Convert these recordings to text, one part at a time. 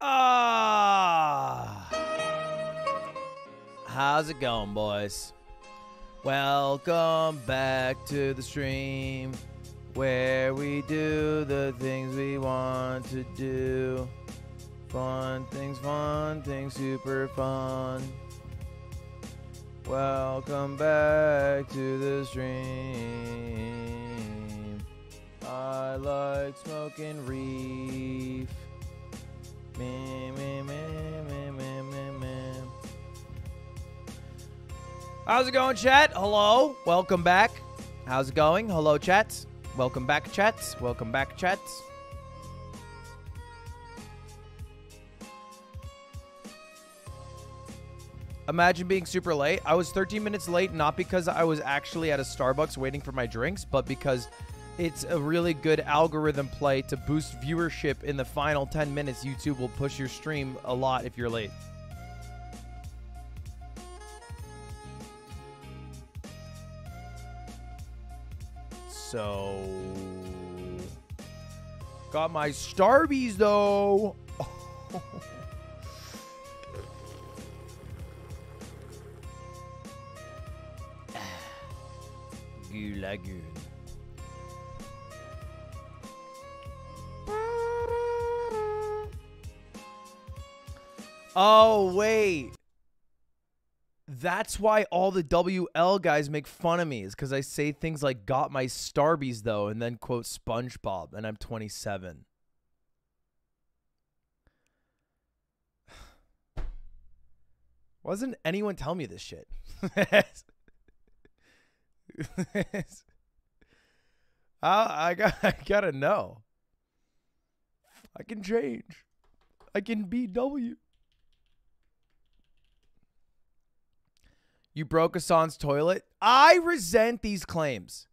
Ah. How's it going, boys? Welcome back to the stream where we do the things we want to do. Fun things, fun things, super fun. Welcome back to the stream. I like smoking reef. How's it going, chat? Hello. Welcome back. How's it going? Hello, chats. Welcome back, chats. Welcome back, chats. Imagine being super late. I was 13 minutes late, not because I was actually at a Starbucks waiting for my drinks, but because it's a really good algorithm play to boost viewership in the final 10 minutes. YouTube will push your stream a lot if you're late. So, got my Starbies though. Gulagoon. Oh, wait. That's why all the WL guys make fun of me is because I say things like "got my Starbies" though, and then quote SpongeBob, and I'm 27. Wasn't anyone tell me this shit? I, I got I gotta know. I can change. I can be W. You broke Hasan's toilet. I resent these claims.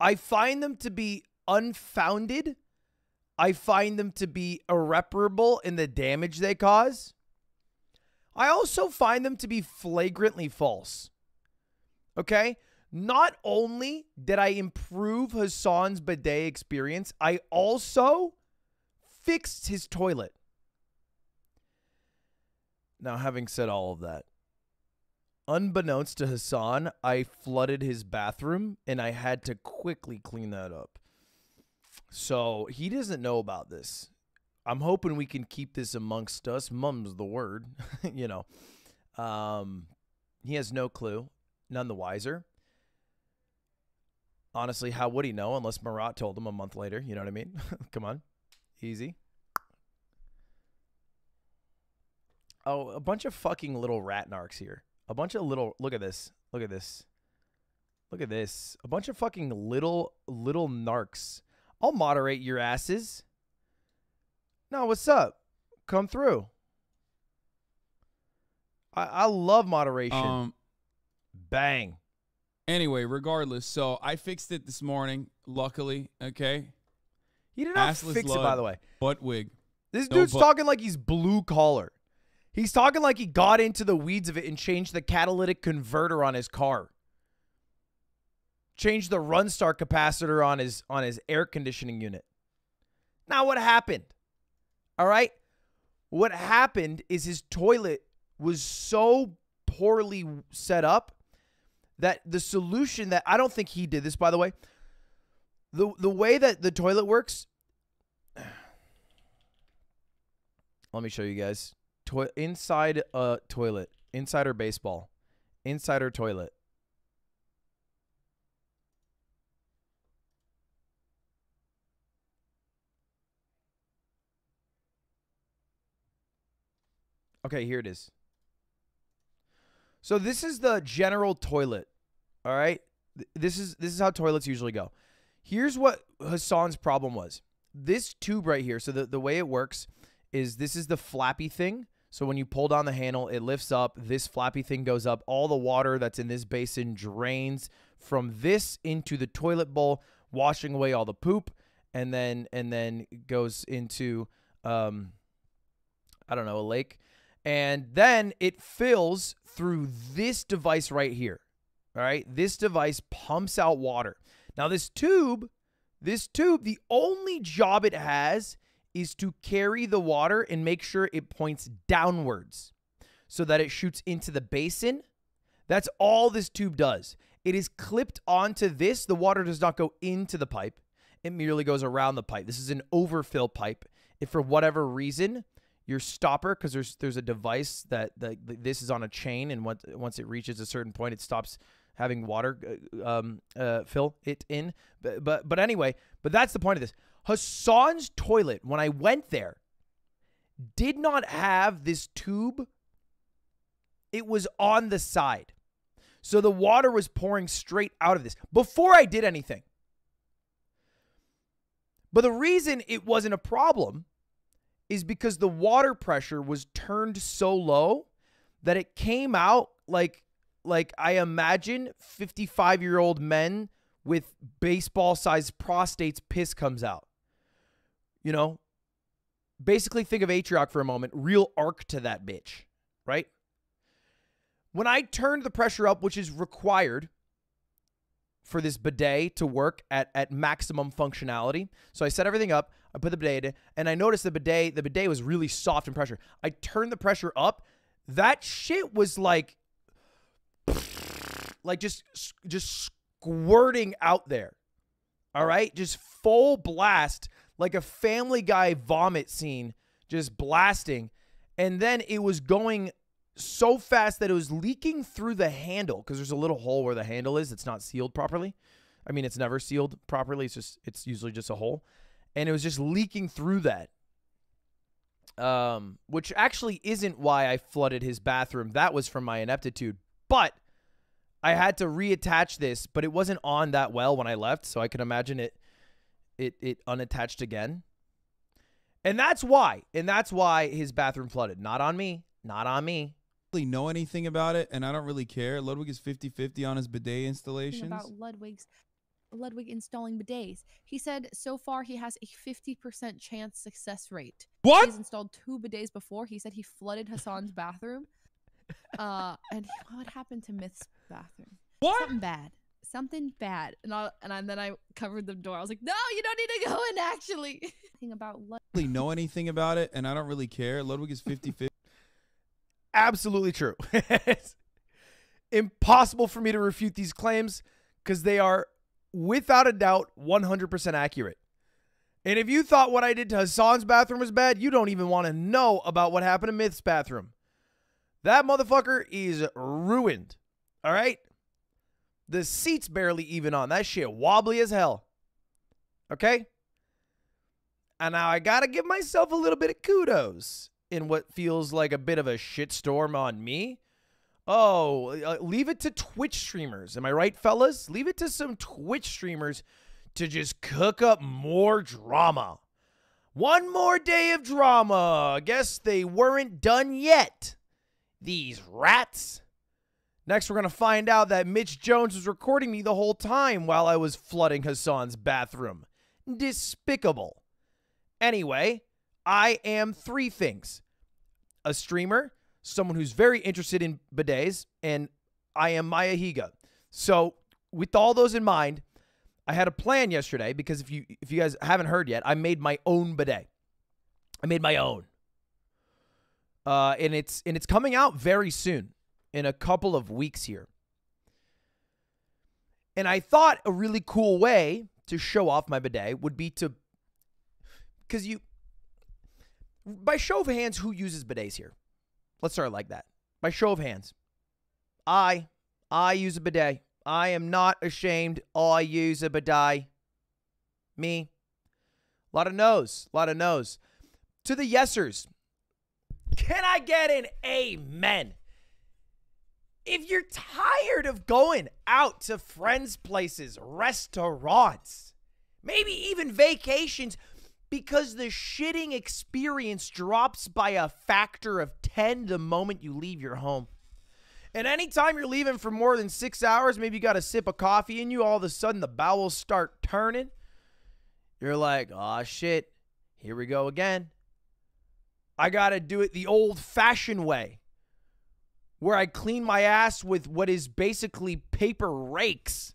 I find them to be unfounded. I find them to be irreparable in the damage they cause. I also find them to be flagrantly false. Okay? Not only did I improve Hasan's bidet experience, I also fixed his toilet. Now, having said all of that, unbeknownst to Hasan, I flooded his bathroom and I had to quickly clean that up. So he doesn't know about this. I'm hoping we can keep this amongst us. Mum's the word, you know. Um, he has no clue, none the wiser. Honestly, how would he know unless Marat told him a month later? You know what I mean? Come on. Easy. Oh, a bunch of fucking little rat narcs here. A bunch of little. Look at this. Look at this. Look at this. A bunch of fucking little, little narcs. I'll moderate your asses. No, what's up? Come through. I, I love moderation. Um. Bang. Anyway, regardless, so I fixed it this morning. Luckily, okay. He did not Assless fix it, by the way. Butt wig. This No dude's bu- talking like he's blue collar. He's talking like he got into the weeds of it and changed the catalytic converter on his car. Changed the run start capacitor on his on his air conditioning unit. Now what happened? All right? What happened is his toilet was so poorly set up that the solution that I don't think he did this by the way. The the way that the toilet works let me show you guys. Toi- inside a toilet, insider baseball, insider toilet. Okay, here it is. So this is the general toilet. All right? This is this is how toilets usually go. Here's what Hassan's problem was. This tube right here, so the, the way it works is this is the flappy thing. So when you pull down the handle, it lifts up. This flappy thing goes up. All the water that's in this basin drains from this into the toilet bowl, washing away all the poop, and then and then goes into um I don't know, a lake. And then it fills through this device right here. All right? This device pumps out water. Now this tube, this tube, the only job it has is to carry the water and make sure it points downwards so that it shoots into the basin. That's all this tube does. It is clipped onto this. The water does not go into the pipe, it merely goes around the pipe. This is an overfill pipe. If for whatever reason your stopper, because there's there's a device that, this is on a chain, and once once it reaches a certain point, it stops having water uh, um, uh, fill it in. But, but but anyway, but that's the point of this. Hasan's toilet, when I went there, did not have this tube. It was on the side. So the water was pouring straight out of this before I did anything. But the reason it wasn't a problem is because the water pressure was turned so low that it came out like like I imagine 55-year-old men with baseball-sized prostates piss comes out. You know? Basically think of Atrioc for a moment, real arc to that bitch, right? When I turned the pressure up, which is required for this bidet to work at, at maximum functionality. So I set everything up, I put the bidet in, and I noticed the bidet, the bidet was really soft in pressure. I turned the pressure up. That shit was like like just just squirting out there. All right? Just full blast like a family guy vomit scene just blasting and then it was going so fast that it was leaking through the handle because there's a little hole where the handle is. It's not sealed properly. I mean, it's never sealed properly. It's just it's usually just a hole, and it was just leaking through that. Um, which actually isn't why I flooded his bathroom. That was from my ineptitude. But I had to reattach this, but it wasn't on that well when I left, so I can imagine it it it unattached again. And that's why. And that's why his bathroom flooded. Not on me. Not on me really know anything about it, and I don't really care. Ludwig is 50-50 on his bidet installations. About Ludwig's Ludwig installing bidets. He said so far he has a 50% chance success rate. What? He's installed two bidets before. He said he flooded Hasan's bathroom. Uh, and what happened to Myth's bathroom? What? Something bad. Something bad. And I, and, I, and then I covered the door. I was like, no, you don't need to go in. Actually, thing about Ludwig. Really know anything about it, and I don't really care. Ludwig is 50-50 absolutely true. it's impossible for me to refute these claims because they are, without a doubt, 100% accurate. And if you thought what I did to Hasan's bathroom was bad, you don't even want to know about what happened to Myth's bathroom. That motherfucker is ruined. All right? The seat's barely even on. That shit wobbly as hell. Okay? And now I got to give myself a little bit of kudos in what feels like a bit of a shitstorm on me. Oh, uh, leave it to Twitch streamers. Am I right, fellas? Leave it to some Twitch streamers to just cook up more drama. One more day of drama. Guess they weren't done yet. These rats. Next, we're going to find out that Mitch Jones was recording me the whole time while I was flooding Hasan's bathroom. Despicable. Anyway, I am three things a streamer, someone who's very interested in bidets, and I am Maya Higa. So, with all those in mind, I had a plan yesterday because if you if you guys haven't heard yet, I made my own bidet. I made my own. Uh, and it's and it's coming out very soon, in a couple of weeks here. And I thought a really cool way to show off my bidet would be to because you by show of hands, who uses bidets here? Let's start like that. By show of hands. I, I use a bidet. I am not ashamed. I use a bidet. Me. A lot of no's. A lot of no's. To the yesers. Can I get an amen? If you're tired of going out to friends' places, restaurants, maybe even vacations, because the shitting experience drops by a factor of 10 the moment you leave your home. And anytime you're leaving for more than six hours, maybe you got a sip of coffee in you, all of a sudden the bowels start turning. You're like, oh shit, here we go again. I got to do it the old fashioned way, where I clean my ass with what is basically paper rakes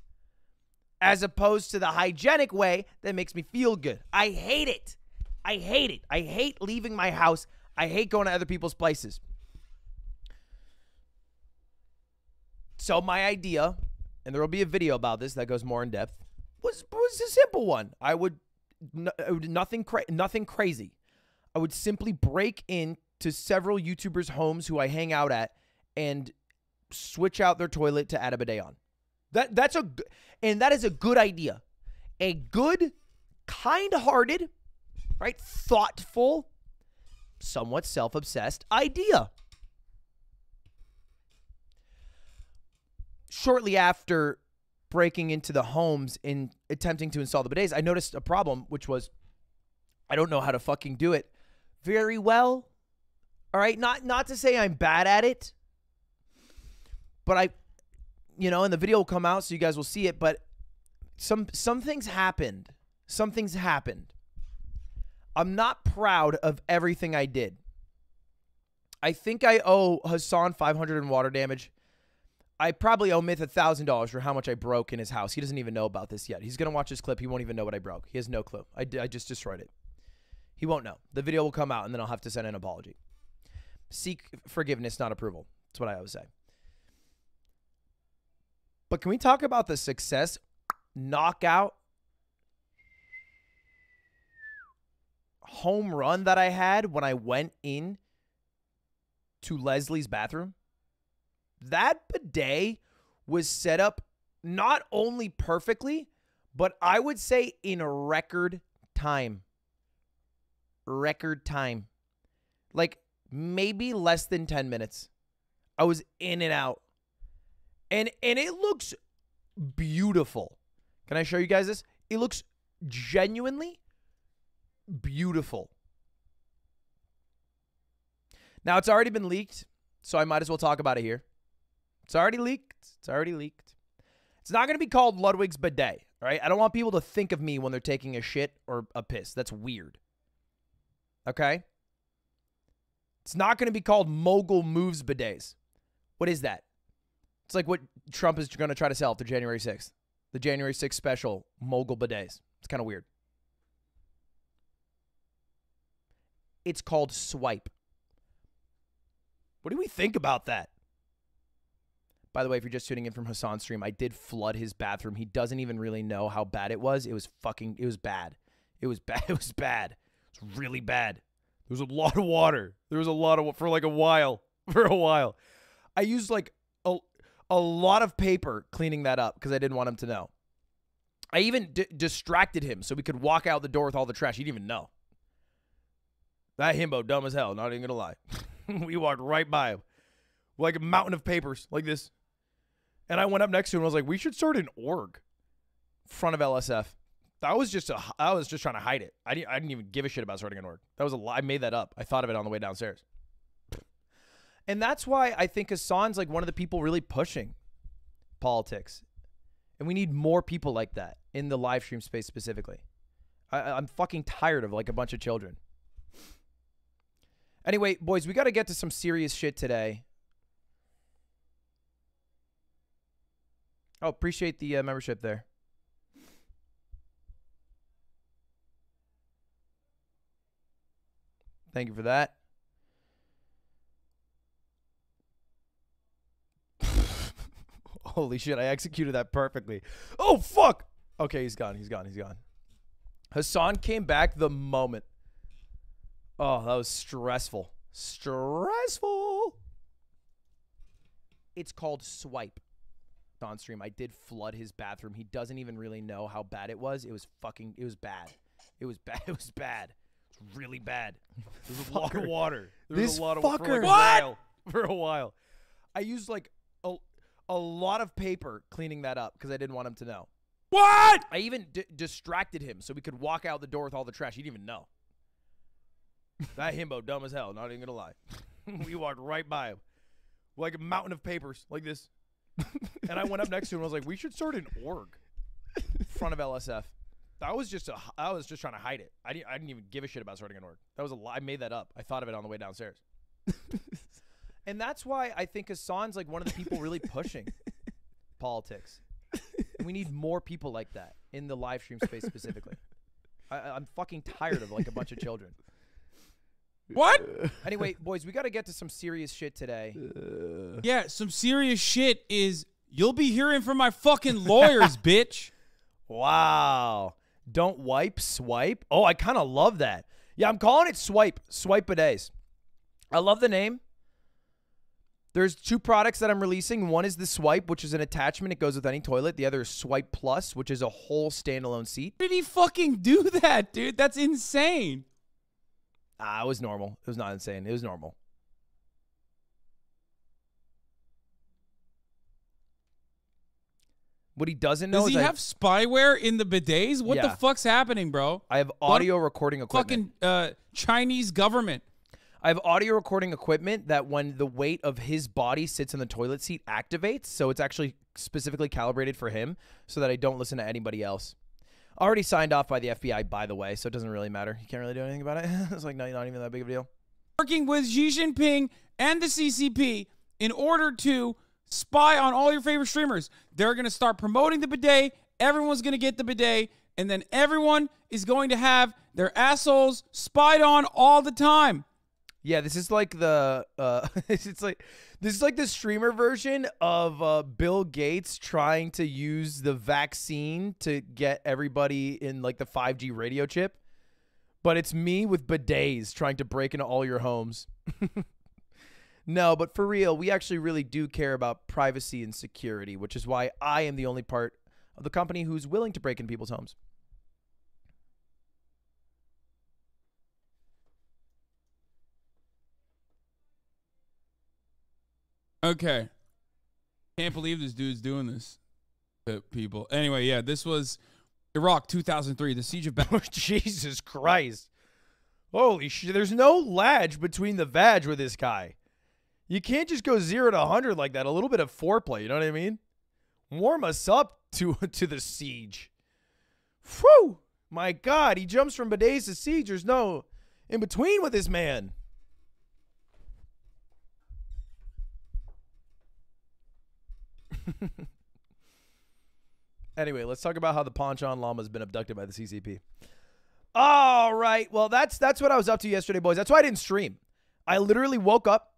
as opposed to the hygienic way that makes me feel good. I hate it. I hate it. I hate leaving my house. I hate going to other people's places. So my idea, and there will be a video about this that goes more in depth, was was a simple one. I would, n- I would nothing cra- nothing crazy. I would simply break into several YouTubers' homes who I hang out at and switch out their toilet to add a bidet on. That that's a and that is a good idea. A good, kind-hearted, right, thoughtful, somewhat self-obsessed idea. Shortly after breaking into the homes in attempting to install the bidets, I noticed a problem, which was I don't know how to fucking do it very well. All right, not not to say I'm bad at it, but I, you know, and the video will come out so you guys will see it. But some some things happened. Some things happened. I'm not proud of everything I did. I think I owe Hasan 500 in water damage. I probably owe Myth $1,000 for how much I broke in his house. He doesn't even know about this yet. He's going to watch this clip. He won't even know what I broke. He has no clue. I, I just destroyed it. He won't know. The video will come out and then I'll have to send an apology. Seek forgiveness, not approval. That's what I always say. But can we talk about the success knockout home run that I had when I went in to Leslie's bathroom? That bidet was set up not only perfectly, but I would say in record time. Record time. Like maybe less than 10 minutes. I was in and out. And and it looks beautiful. Can I show you guys this? It looks genuinely beautiful. Now it's already been leaked, so I might as well talk about it here. It's already leaked. It's already leaked. It's not going to be called Ludwig's bidet, right? I don't want people to think of me when they're taking a shit or a piss. That's weird. Okay? It's not going to be called Mogul Moves bidets. What is that? It's like what Trump is going to try to sell after January 6th. The January 6th special, Mogul bidets. It's kind of weird. It's called Swipe. What do we think about that? By the way, if you're just tuning in from Hasan's stream, I did flood his bathroom. He doesn't even really know how bad it was. It was fucking, it was bad. It was bad. It was bad. It was really bad. There was a lot of water. There was a lot of, for like a while, for a while. I used like a, lot of paper cleaning that up because I didn't want him to know. I even d- distracted him so we could walk out the door with all the trash. He didn't even know. That himbo, dumb as hell, not even gonna lie. we walked right by him. Like a mountain of papers, like this. And I went up next to him and I was like, we should start an org. Front of LSF. That was just a I was just trying to hide it. I didn't I didn't even give a shit about starting an org. That was a lie. I made that up. I thought of it on the way downstairs. And that's why I think Hasan's like one of the people really pushing politics. And we need more people like that in the live stream space specifically. I, I'm fucking tired of like a bunch of children. Anyway, boys, we got to get to some serious shit today. Oh, appreciate the uh, membership there. Thank you for that. Holy shit, I executed that perfectly. Oh, fuck. Okay, he's gone. He's gone. He's gone. Hasan came back the moment. Oh, that was stressful. Stressful. It's called Swipe. On stream, I did flood his bathroom. He doesn't even really know how bad it was. It was fucking. It was bad. It was bad. It was bad. It was really bad. There was a lot of water. There This was a lot of fucker. For like a while. For a while, I used like a lot of paper cleaning that up because I didn't want him to know. What? I even d- distracted him so we could walk out the door with all the trash. He didn't even know. That himbo, dumb as hell. Not even gonna lie. we walked right by him, like a mountain of papers, like this. and I went up next to him. and I was like, "We should start an org." In front of LSF. That was just a. I was just trying to hide it. I didn't. I didn't even give a shit about starting an org. That was a lie. I made that up. I thought of it on the way downstairs. And that's why I think Hasan's like one of the people really pushing politics. And we need more people like that in the live stream space specifically. I, I'm fucking tired of like a bunch of children. What? Anyway, boys, we got to get to some serious shit today. Uh. Yeah, some serious shit is you'll be hearing from my fucking lawyers, bitch. Wow. Don't wipe, swipe. Oh, I kind of love that. Yeah, I'm calling it swipe, swipe bidets. I love the name. There's two products that I'm releasing. One is the swipe, which is an attachment. It goes with any toilet. The other is swipe plus, which is a whole standalone seat. How did he fucking do that, dude? That's insane. Ah, it was normal. It was not insane. It was normal. What he doesn't know Does is he I, have spyware in the bidets? What the fuck's happening, bro? I have audio recording equipment. Fucking uh, Chinese government. I have audio recording equipment that when the weight of his body sits in the toilet seat activates, so it's actually specifically calibrated for him so that I don't listen to anybody else. Already signed off by the FBI, by the way, so it doesn't really matter. You can't really do anything about it. it's like not, not even that big of a deal. Working with Xi Jinping and the CCP in order to spy on all your favorite streamers. They're going to start promoting the bidet. Everyone's going to get the bidet. And then everyone is going to have their assholes spied on all the time. Yeah, this is like the uh it's like this is like the streamer version of uh Bill Gates trying to use the vaccine to get everybody in like the 5G radio chip. But it's me with bidets trying to break into all your homes. no, but for real, we actually really do care about privacy and security, which is why I am the only part of the company who's willing to break in people's homes. Okay. Can't believe this dude's doing this to people. Anyway, yeah, this was Iraq 2003, the siege of Baghdad. Jesus Christ. Holy shit. There's no ladge between the vag with this guy. You can't just go zero to 100 like that. A little bit of foreplay, you know what I mean? Warm us up to, to the siege. Whew. My God. He jumps from bidets to siege. There's no in between with this man. Anyway, let's talk about how the Panchen Lama has been abducted by the CCP. All right. Well, that's that's what I was up to yesterday, boys. That's why I didn't stream. I literally woke up.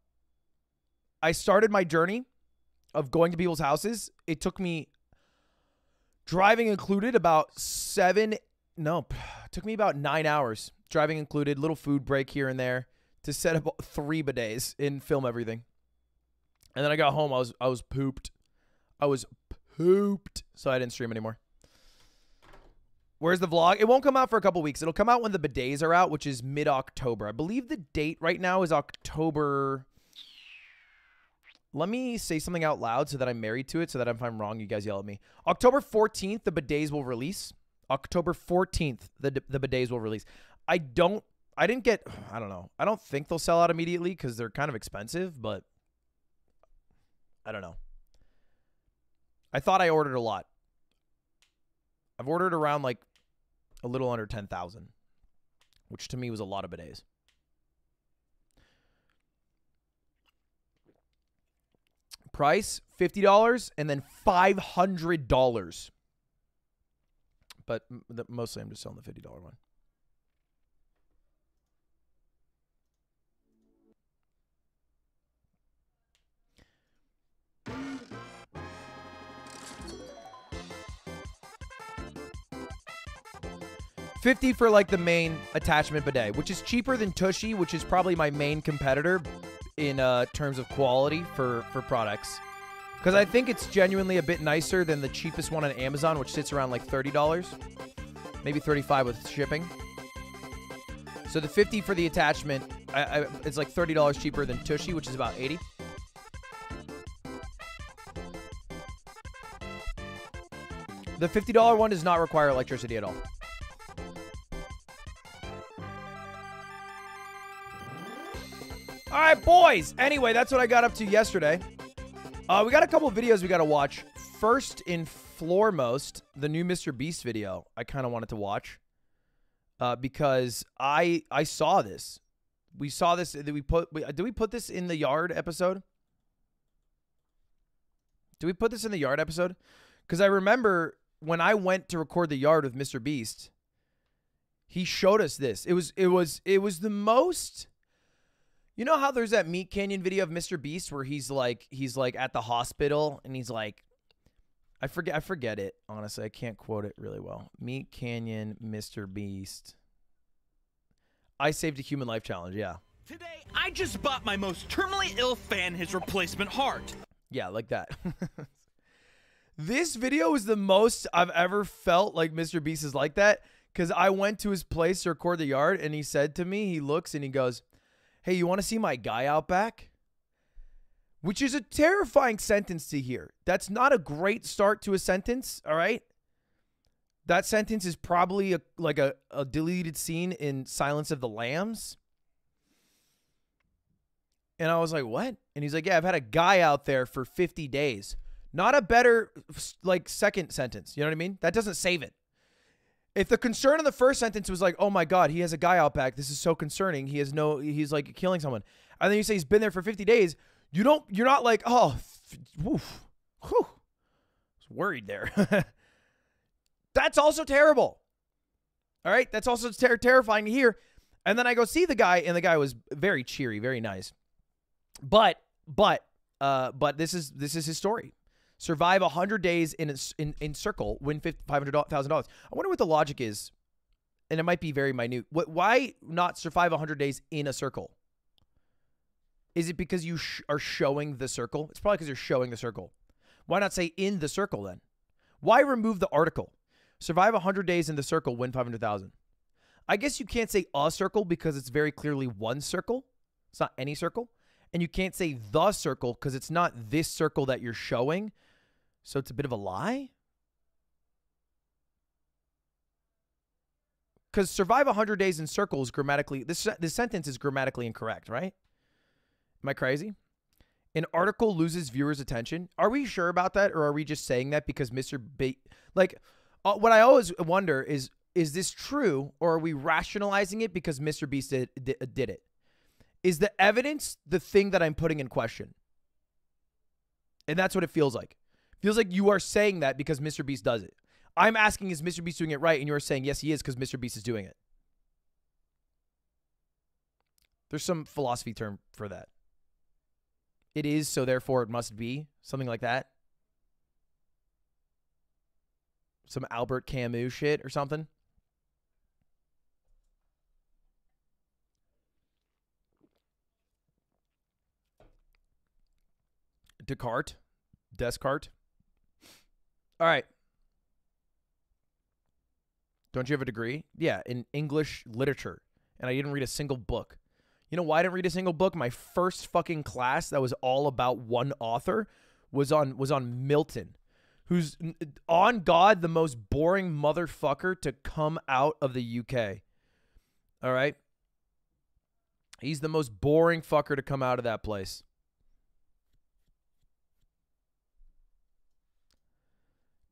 I started my journey of going to people's houses. It took me driving included about 7 no, took me about 9 hours. Driving included, little food break here and there to set up 3 bidets and film everything. And then I got home, I was I was pooped. I was pooped, so I didn't stream anymore. Where's the vlog? It won't come out for a couple weeks. It'll come out when the bidets are out, which is mid October. I believe the date right now is October. Let me say something out loud so that I'm married to it, so that if I'm wrong, you guys yell at me. October 14th, the bidets will release. October 14th, the the bidets will release. I don't. I didn't get. I don't know. I don't think they'll sell out immediately because they're kind of expensive, but I don't know. I thought I ordered a lot. I've ordered around like a little under 10,000, which to me was a lot of bidets. Price $50 and then $500. But mostly I'm just selling the $50 one. Fifty for like the main attachment bidet, which is cheaper than Tushy, which is probably my main competitor in uh, terms of quality for for products. Because I think it's genuinely a bit nicer than the cheapest one on Amazon, which sits around like thirty dollars, maybe thirty-five with shipping. So the fifty for the attachment, I, I, it's like thirty dollars cheaper than Tushy, which is about eighty. The $50 one does not require electricity at all. All right, boys. Anyway, that's what I got up to yesterday. Uh, we got a couple videos we got to watch. First and foremost, the new Mr. Beast video. I kind of wanted to watch uh, because I I saw this. We saw this. Did we put? Did we put this in the yard episode? Did we put this in the yard episode? Because I remember when I went to record the yard with Mr. Beast, He showed us this. It was it was it was the most You know how there's that Meat Canyon video of Mr. Beast where he's like he's like at the hospital and he's like I forget I forget it, honestly. I can't quote it really well. Meat Canyon Mr. Beast. I saved a human life challenge, yeah. Today, I just bought my most terminally ill fan his replacement heart. Yeah, like that. this video is the most I've ever felt like Mr. Beast is like that because I went to his place to record the yard and he said to me, he looks and he goes, Hey, you want to see my guy out back? Which is a terrifying sentence to hear. That's not a great start to a sentence, all right? That sentence is probably a, like a, a deleted scene in Silence of the Lambs. And I was like, what? And he's like, yeah, I've had a guy out there for 50 days. Not a better, like, second sentence. You know what I mean? That doesn't save it. If the concern in the first sentence was like, oh my God, he has a guy out back. This is so concerning. He has no, he's like killing someone. And then you say he's been there for 50 days. You don't, you're not like, oh, woof, whew. I was worried there. That's also terrible. All right. That's also ter- terrifying to hear. And then I go see the guy, and the guy was very cheery, very nice. But, but, uh, but this is this is his story. Survive hundred days in, a, in in circle, win five hundred thousand dollars. I wonder what the logic is, and it might be very minute. What? Why not survive hundred days in a circle? Is it because you sh- are showing the circle? It's probably because you're showing the circle. Why not say in the circle then? Why remove the article? Survive 100 days in the circle, win 500,000. I guess you can't say a circle because it's very clearly one circle. It's not any circle. And you can't say the circle because it's not this circle that you're showing. So it's a bit of a lie. Because survive 100 days in circles grammatically, this, this sentence is grammatically incorrect, right? Am I crazy? An article loses viewers' attention. Are we sure about that, or are we just saying that because Mr. B? Like, uh, what I always wonder is, is this true, or are we rationalizing it because Mr. Beast did, did, did it? Is the evidence the thing that I'm putting in question? And that's what it feels like. Feels like you are saying that because Mr. Beast does it. I'm asking, is Mr. Beast doing it right? And you're saying, yes, he is because Mr. Beast is doing it. There's some philosophy term for that it is, so therefore it must be, something like that. Some Albert Camus shit or something. Descartes. Descartes. All right. Don't you have a degree? Yeah, in English literature. And I didn't read a single book. You know why I didn't read a single book? My first fucking class that was all about one author was on was on Milton, who's on God the most boring motherfucker to come out of the UK. All right? He's the most boring fucker to come out of that place.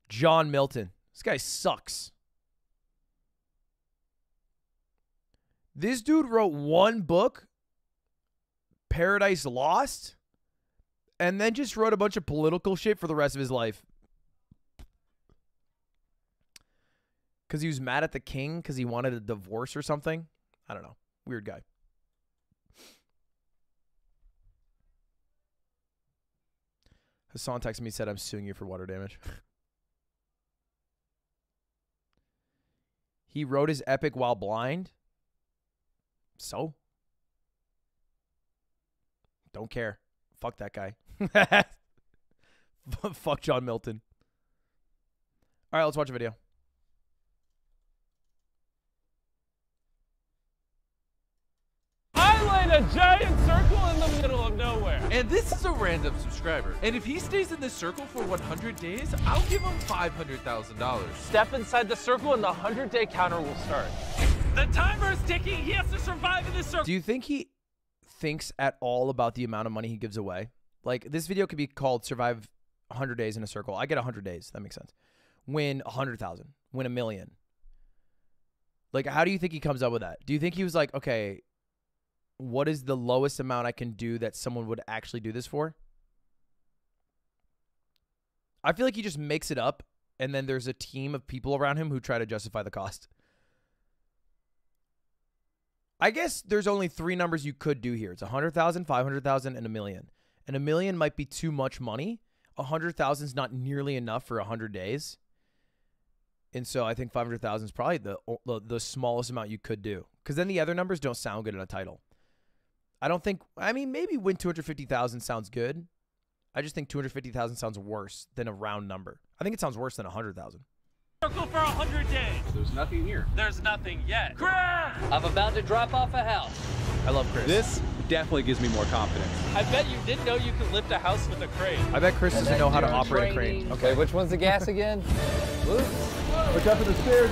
John Milton. This guy sucks. This dude wrote one book, Paradise Lost, and then just wrote a bunch of political shit for the rest of his life. Because he was mad at the king because he wanted a divorce or something. I don't know. Weird guy. Hasan texted me said I'm suing you for water damage. he wrote his epic while blind. So? Don't care. Fuck that guy. Fuck John Milton. All right, let's watch a video. I a giant circle in the middle of nowhere. And this is a random subscriber. And if he stays in this circle for 100 days, I'll give him $500,000. Step inside the circle and the 100 day counter will start. The timer is ticking. He has to survive in this circle. Do you think he thinks at all about the amount of money he gives away? Like this video could be called "Survive 100 Days in a Circle." I get 100 days. That makes sense. Win 100,000. Win a million. Like, how do you think he comes up with that? Do you think he was like, okay, what is the lowest amount I can do that someone would actually do this for? I feel like he just makes it up, and then there's a team of people around him who try to justify the cost. I guess there's only three numbers you could do here. It's 100,000, 500,000, and a million. And a million might be too much money. A 100,000 is not nearly enough for 100 days. And so I think 500,000 is probably the, the the smallest amount you could do. Because then the other numbers don't sound good in a title. I don't think, I mean, maybe win 250,000 sounds good. I just think 250,000 sounds worse than a round number. I think it sounds worse than a 100,000. Circle for a 100 days. There's nothing here. There's nothing yet. Crash! I'm about to drop off a house. I love Chris. This definitely gives me more confidence. I bet you didn't know you could lift a house with a crane. I bet Chris doesn't know how to You're operate a crane. Okay. Wait, which one's the gas again? Whoops. Look up at the stairs.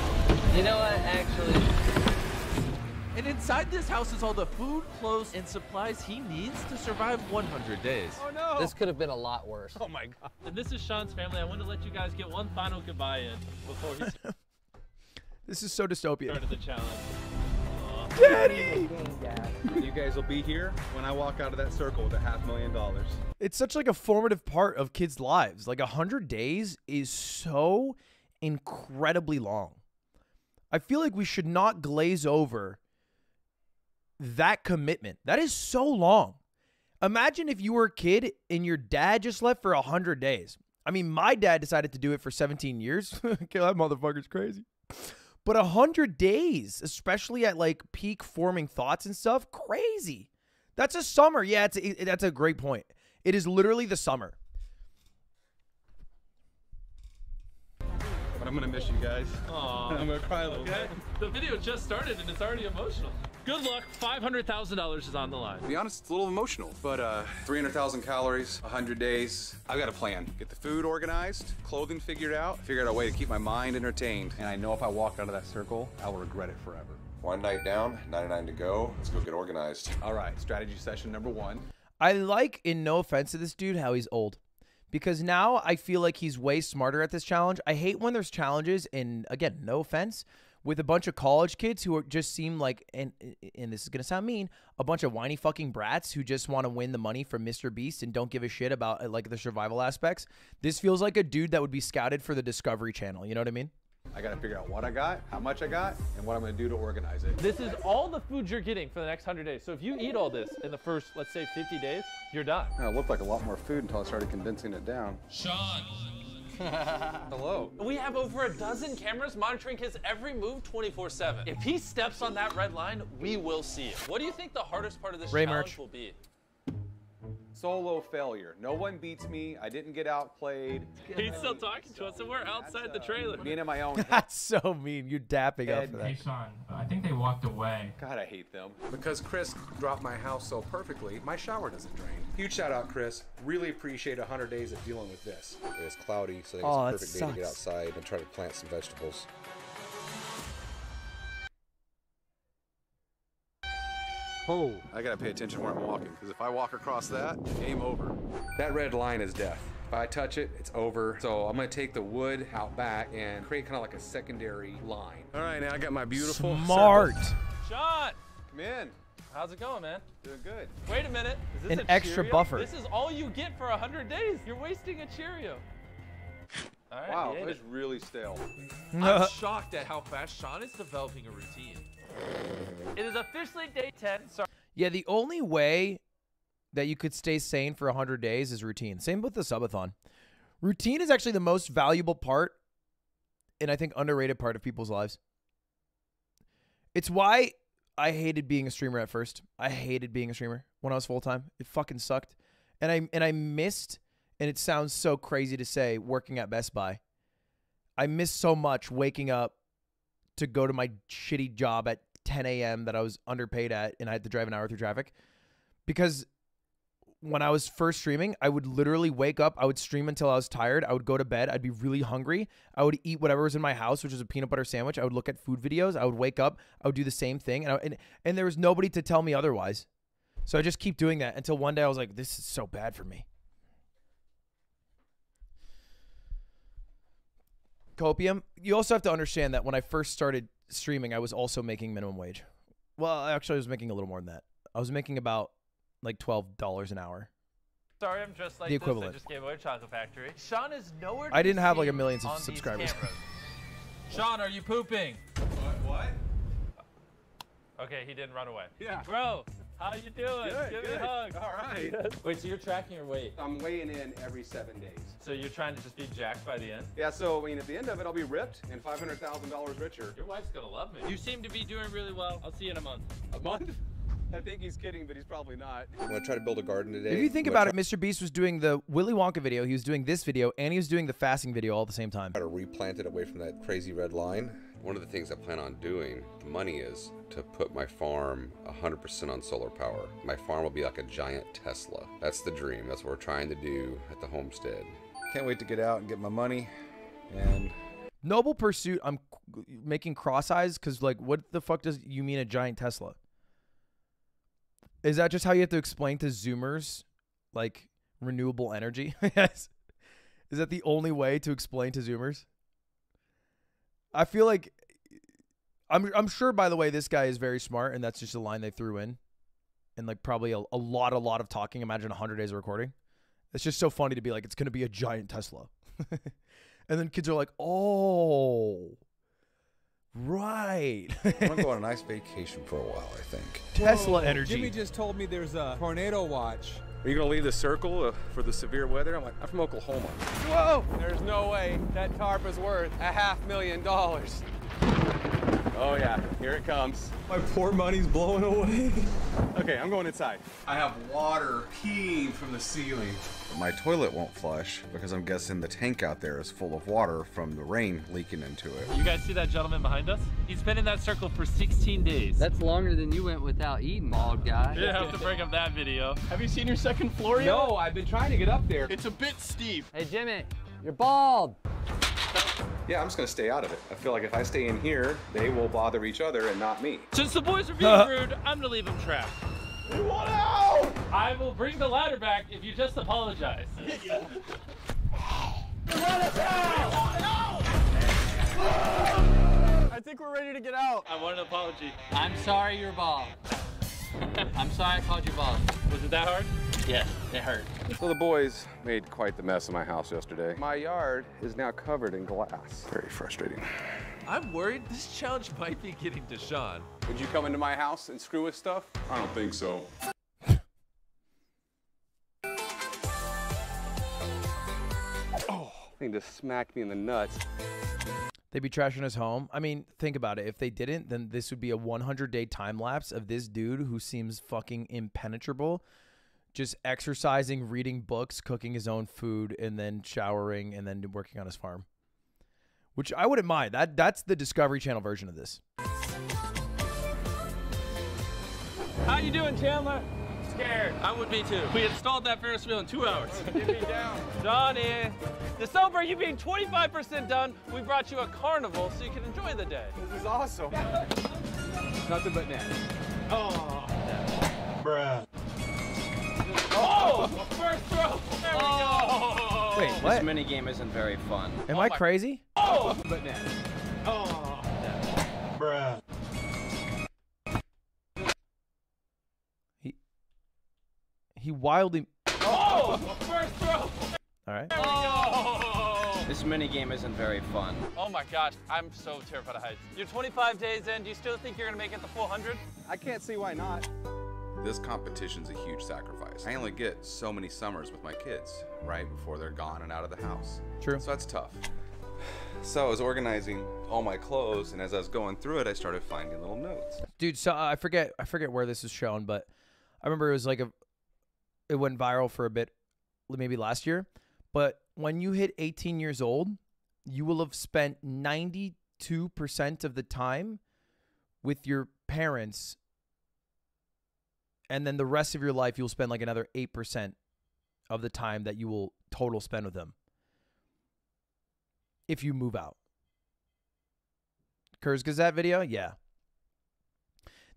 You know what? Actually, And inside this house is all the food, clothes, and supplies he needs to survive 100 days. Oh no. this could have been a lot worse. Oh my god. And this is Sean's family. I want to let you guys get one final goodbye in before he This is so dystopian. started the challenge. Daddy! You guys will be here when I walk out of that circle with a half million dollars. It's such like a formative part of kids' lives. Like hundred days is so incredibly long. I feel like we should not glaze over that commitment. That is so long. Imagine if you were a kid and your dad just left for a hundred days. I mean, my dad decided to do it for 17 years. okay, that motherfucker's crazy. But a hundred days, especially at like peak forming thoughts and stuff, crazy. That's a summer. Yeah, it's it, that's a great point. It is literally the summer. But I'm gonna miss you guys. Aw. I'm gonna cry a little Okay. bit. The video just started and it's already emotional. Good luck. $500,000 is on the line. To be honest, it's a little emotional, but uh, 300,000 calories, 100 days. I've got a plan. Get the food organized, clothing figured out, figure out a way to keep my mind entertained. And I know if I walk out of that circle, I will regret it forever. One night down, 99 to go. Let's go get organized. All right, strategy session number one. I like, in no offense to this dude, how he's old. Because now I feel like he's way smarter at this challenge. I hate when there's challenges, and again, no offense, with a bunch of college kids who are, just seem like, and and this is gonna sound mean, a bunch of whiny fucking brats who just want to win the money from Mr. Beast and don't give a shit about uh, like the survival aspects. This feels like a dude that would be scouted for the Discovery Channel. You know what I mean? I gotta figure out what I got, how much I got, and what I'm gonna do to organize it. This is all the food you're getting for the next 100 days. So if you eat all this in the first, let's say 50 days, you're done. It looked like a lot more food until I started condensing it down. Sean. Hello. We have over a dozen cameras monitoring his every move 24 7. If he steps on that red line, we will see it. What do you think the hardest part of this Ray challenge merch. will be? Solo failure. No one beats me. I didn't get outplayed. He's still talking to us, and we're outside the trailer. Being in my own head. That's so mean. You're dapping up Ed, for that. Hey, Sean, I think they walked away. God, I hate them. Because Chris dropped my house so perfectly, my shower doesn't drain. Huge shout out, Chris. Really appreciate 100 days of dealing with this. It was cloudy, so I think Oh, it's a perfect day to get outside and try to plant some vegetables. Oh. I gotta pay attention where I'm walking, because if I walk across that, game over. That red line is death. If I touch it, it's over. So I'm gonna take the wood out back and create kind of like a secondary line. All right, now I got my beautiful Smart. circle. Sean, Come in. how's it going, man? Doing good. Wait a minute. Is this An a extra Cheerio? buffer. This is all you get for 100 days. You're wasting a Cheerio. All right, Wow, he ate that is it. really stale. I'm shocked at how fast Sean is developing a routine. It is officially day 10. Sorry. Yeah, the only way that you could stay sane for 100 days is routine. Same with the subathon. Routine is actually the most valuable part and I think underrated part of people's lives. It's why I hated being a streamer at first. I hated being a streamer when I was full time. It fucking sucked. And I and I missed and it sounds so crazy to say working at Best Buy. I missed so much waking up to go to my shitty job at 10 a.m. that I was underpaid at and I had to drive an hour through traffic. Because when I was first streaming, I would literally wake up, I would stream until I was tired, I would go to bed, I'd be really hungry, I would eat whatever was in my house, which was a peanut butter sandwich. I would look at food videos, I would wake up, I would do the same thing, and I, and, and there was nobody to tell me otherwise. So I just keep doing that until one day I was like, this is so bad for me. Copium, you also have to understand that when I first started streaming, I was also making minimum wage. Well, actually, I was making a little more than that. I was making about like twelve dollars an hour. Sorry, I'm just like The this. equivalent. I just gave away Chocolate Factory. Sean is nowhere. To I didn't have like a million sub- on these subscribers. cameras. Sean, are you pooping? What? What? Okay, he didn't run away. Yeah. Bro, how you doing? Good, Give me good. a hug. All right. Wait, so you're tracking your weight? I'm weighing in every seven days. So you're trying to just be jacked by the end? Yeah, so I mean, at the end of it, I'll be ripped and $500,000 richer. Your wife's gonna love me. You seem to be doing really well. I'll see you in a month. A month? I think he's kidding, but he's probably not. I'm gonna try to build a garden today. If you think about it, Mr. Beast was doing the Willy Wonka video, he was doing this video, and he was doing the fasting video all at the same time. Try to replant it away from that crazy red line. One of the things I plan on doing, the money is to put my farm 100% on solar power. My farm will be like a giant Tesla. That's the dream. That's what we're trying to do at the homestead. Can't wait to get out and get my money and Noble Pursuit, I'm making cross eyes because, like, what the fuck does you mean a giant Tesla? Is that just how you have to explain to Zoomers, like, renewable energy? yes. Is that the only way to explain to Zoomers? I feel like I'm I'm sure by the way this guy is very smart and that's just a line they threw in. And like probably a, a lot a lot of talking. Imagine 100 days of recording. It's just so funny to be like it's going to be a giant Tesla. and then kids are like, "Oh. Right." I'm gonna go on a nice vacation for a while, I think. Tesla energy. Jimmy just told me there's a tornado watch. Are you gonna leave the circle uh, for the severe weather? I'm like, I'm from Oklahoma. Whoa! There's no way that tarp is worth a half million dollars. Oh yeah, here it comes. My poor money's blowing away. Okay, I'm going inside. I have water peeing from the ceiling. My toilet won't flush because I'm guessing the tank out there is full of water from the rain leaking into it. You guys see that gentleman behind us? He's been in that circle for 16 days. That's longer than you went without eating, bald guy. You didn't have to bring up that video. Have you seen your second floor yet? No, I've been trying to get up there. It's a bit steep. Hey, Jimmy, you're bald. Yeah, I'm just gonna stay out of it. I feel like if I stay in here, they will bother each other and not me. Since the boys are being rude, I'm gonna leave them trapped. We want out! I will bring the ladder back if you just apologize. I think we're ready to get out. I want an apology. I'm sorry you're bald. I'm sorry I called you boss. Was it that hard? Yes, it hurt. So the boys made quite the mess of my house yesterday. My yard is now covered in glass. Very frustrating. I'm worried this challenge might be getting to Sean. Would you come into my house and screw with stuff? I don't think so. Oh, thing just smacked me in the nuts. They'd be trashing his home. I mean, think about it. If they didn't, then this would be a 100 day time lapse of this dude who seems fucking impenetrable, just exercising, reading books, cooking his own food, and then showering, and then working on his farm. Which I wouldn't mind. That that's the Discovery Channel version of this. How you doing, Chandler? Scared. I would be too. We installed that Ferris wheel in two hours. Get me down. Johnny, to celebrate you being 25% done, we brought you a carnival so you can enjoy the day. This is awesome. Nothing but net. Oh, Bruh. oh, first throw. There we go. Oh. Wait, what? mini game isn't very fun. Am I oh crazy? Oh, But net. oh. Bruh. He wildly. Oh, first throw. All right. Oh. This mini game isn't very fun. Oh my gosh, I'm so terrified of heights. You're 25 days in. Do you still think you're gonna make it the full 100? I can't see why not. This competition's a huge sacrifice. I only get so many summers with my kids, right before they're gone and out of the house. True. So that's tough. So I was organizing all my clothes, and as I was going through it, I started finding little notes. dude so uh, i forget i forget where this is shown but i remember it was like a it went viral for a bit maybe last year but when you hit 18 years old you will have spent 92% of the time with your parents and then the rest of your life you'll spend like another 8% of the time that you will total spend with them if you move out. Kurzgesagt video? Yeah.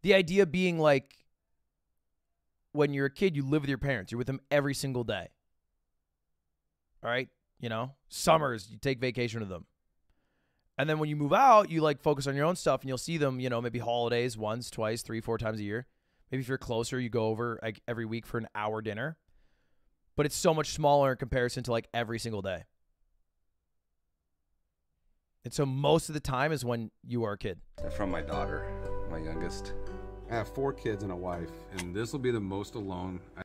The idea being like when you're a kid, you live with your parents. You're with them every single day. All right? You know, summers, you take vacation with them. And then when you move out, you like focus on your own stuff and you'll see them, you know, maybe holidays once, twice, three, four times a year. Maybe if you're closer, you go over like every week for an hour dinner. But it's so much smaller in comparison to like every single day. And so most of the time is when you are a kid. From my daughter, my youngest. I have four kids and a wife, and this will be the most alone. I-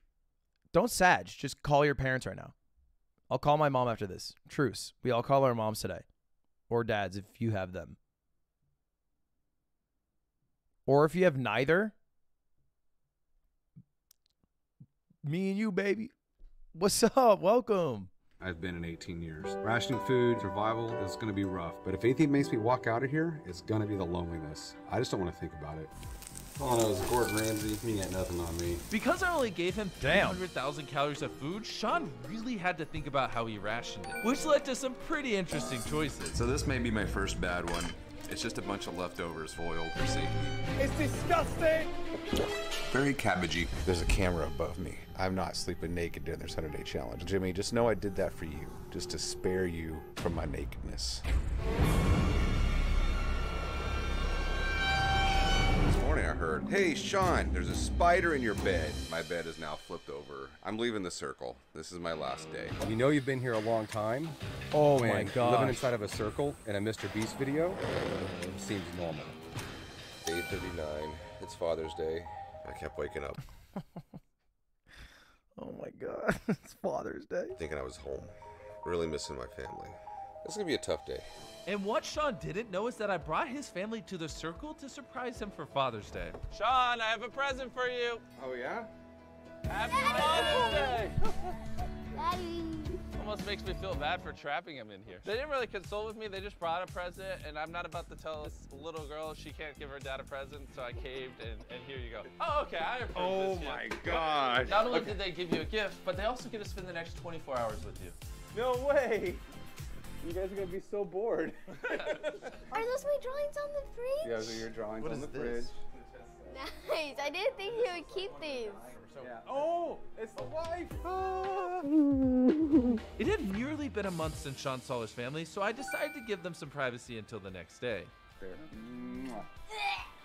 Don't sag. Just call your parents right now. I'll call my mom after this. Truce. We all call our moms today. Or dads if you have them. Or if you have neither. Me and you, baby. What's up? Welcome. I've been in 18 years. Rationing food, survival is going to be rough. But if anything makes me walk out of here, it's going to be the loneliness. I just don't want to think about it. All I know is Gordon Ramsay, he ain't nothing on me. Because I only gave him Damn. 300,000 calories of food, Sean really had to think about how he rationed it, which led to some pretty interesting choices. So this may be my first bad one. It's just a bunch of leftovers foiled for safety. It's disgusting. Very cabbagey. There's a camera above me. I'm not sleeping naked during this 100 day challenge. Jimmy, just know I did that for you, just to spare you from my nakedness. Morning I heard, hey Sean, there's a spider in your bed. My bed is now flipped over. I'm leaving the circle. This is my last day. You know you've been here a long time. Oh when my god. Living inside of a circle in a Mr. Beast video seems normal. Day 39. It's Father's Day. I kept waking up Oh my god. it's Father's Day. thinking I was home. Really missing my family. It's gonna be a tough day. And what Sean didn't know is that I brought his family to the circle to surprise him for Father's Day. Sean, I have a present for you. Oh, yeah? Happy Father's Day. Daddy. Almost makes me feel bad for trapping him in here. They didn't really consult with me. They just brought a present, and I'm not about to tell this little girl she can't give her dad a present, so I caved, and, and here you go. Oh, okay. I approve Oh this, yeah. my gosh. Not only did they give you a gift, but they also get to spend the next 24 hours with you. No way. You guys are gonna be so bored. Are those my drawings on the fridge? Yeah, those are your drawings on the fridge. Nice. I didn't think you would keep these. Yeah. Oh, it's the wife. It had nearly been a month since Sean saw his family, so I decided to give them some privacy until the next day.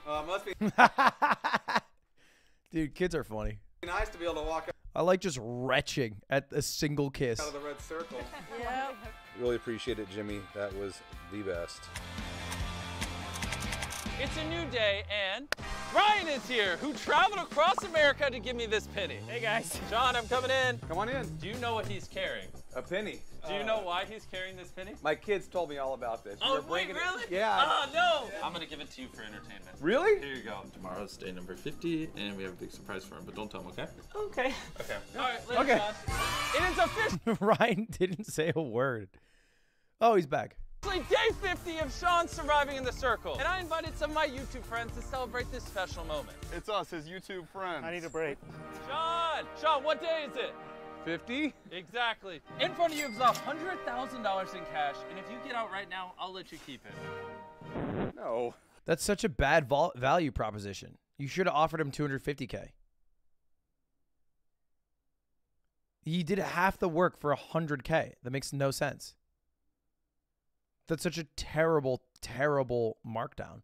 Uh, must be Dude, kids are funny. nice to be able to walk I like just retching at a single kiss. out of the red circle. Yeah. Really appreciate it, Jimmy. That was the best. It's a new day, and Ryan is here, who traveled across America to give me this penny. Hey guys. John, I'm coming in. Come on in. Do you know what he's carrying? A penny. Do you know why he's carrying this penny? My kids told me all about this. Oh, You're wait, bringing it- really? Yeah. Oh, no. I'm gonna give it to you for entertainment. Really? Here you go. Tomorrow's day number 50, and we have a big surprise for him, but don't tell him, okay? Okay. Okay. All right, later, Okay. Sean. It is officially Ryan didn't say a word. Oh, he's back. It's day 50 of Sean surviving in the circle. And I invited some of my YouTube friends to celebrate this special moment. It's us, his YouTube friends. I need a break. Sean! Sean, what day is it? 50? Exactly. In front of you is $100,000 in cash, and if you get out right now, I'll let you keep it. No. That's such a bad vol- value proposition. You should have offered him 250k. He did half the work for 100k. That makes no sense. That's such a terrible, terrible markdown.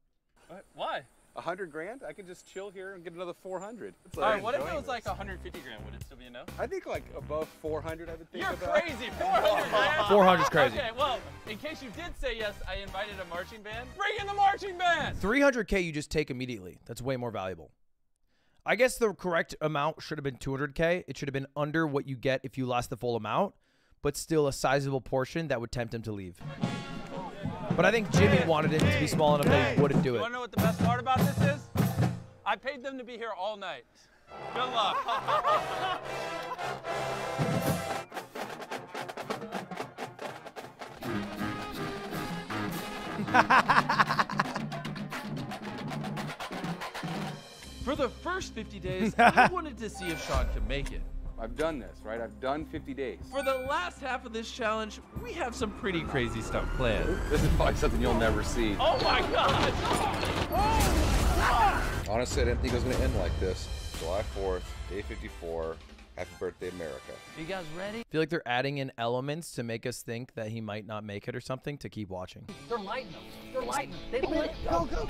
Why? A hundred grand? I could just chill here and get another 400. It's All right, what if it was like 150 grand? Would it still be a no? I think like above 400 I would think You're about. crazy. 400 grand? 400 is crazy. Okay, well, in case you did say yes, I invited a marching band. Bring in the marching band! 300k you just take immediately. That's way more valuable. I guess the correct amount should have been 200k. It should have been under what you get if you lost the full amount, but still a sizable portion that would tempt him to leave. But I think Jimmy wanted it to be small enough that he wouldn't do it. You it. wanna know what the best part about this is? I paid them to be here all night. Good luck. For the first 50 days, I wanted to see if Sean could make it. I've done this, right? I've done 50 days. For the last half of this challenge, we have some pretty crazy stuff planned. This is probably something you'll never see. oh my god! Honestly, I didn't think it was going to end like this. July 4th, day 54. Happy birthday, America. You guys ready? I feel like they're adding in elements to make us think that he might not make it or something to keep watching. They're lighting them. They're lighting them. They lit. Go, go.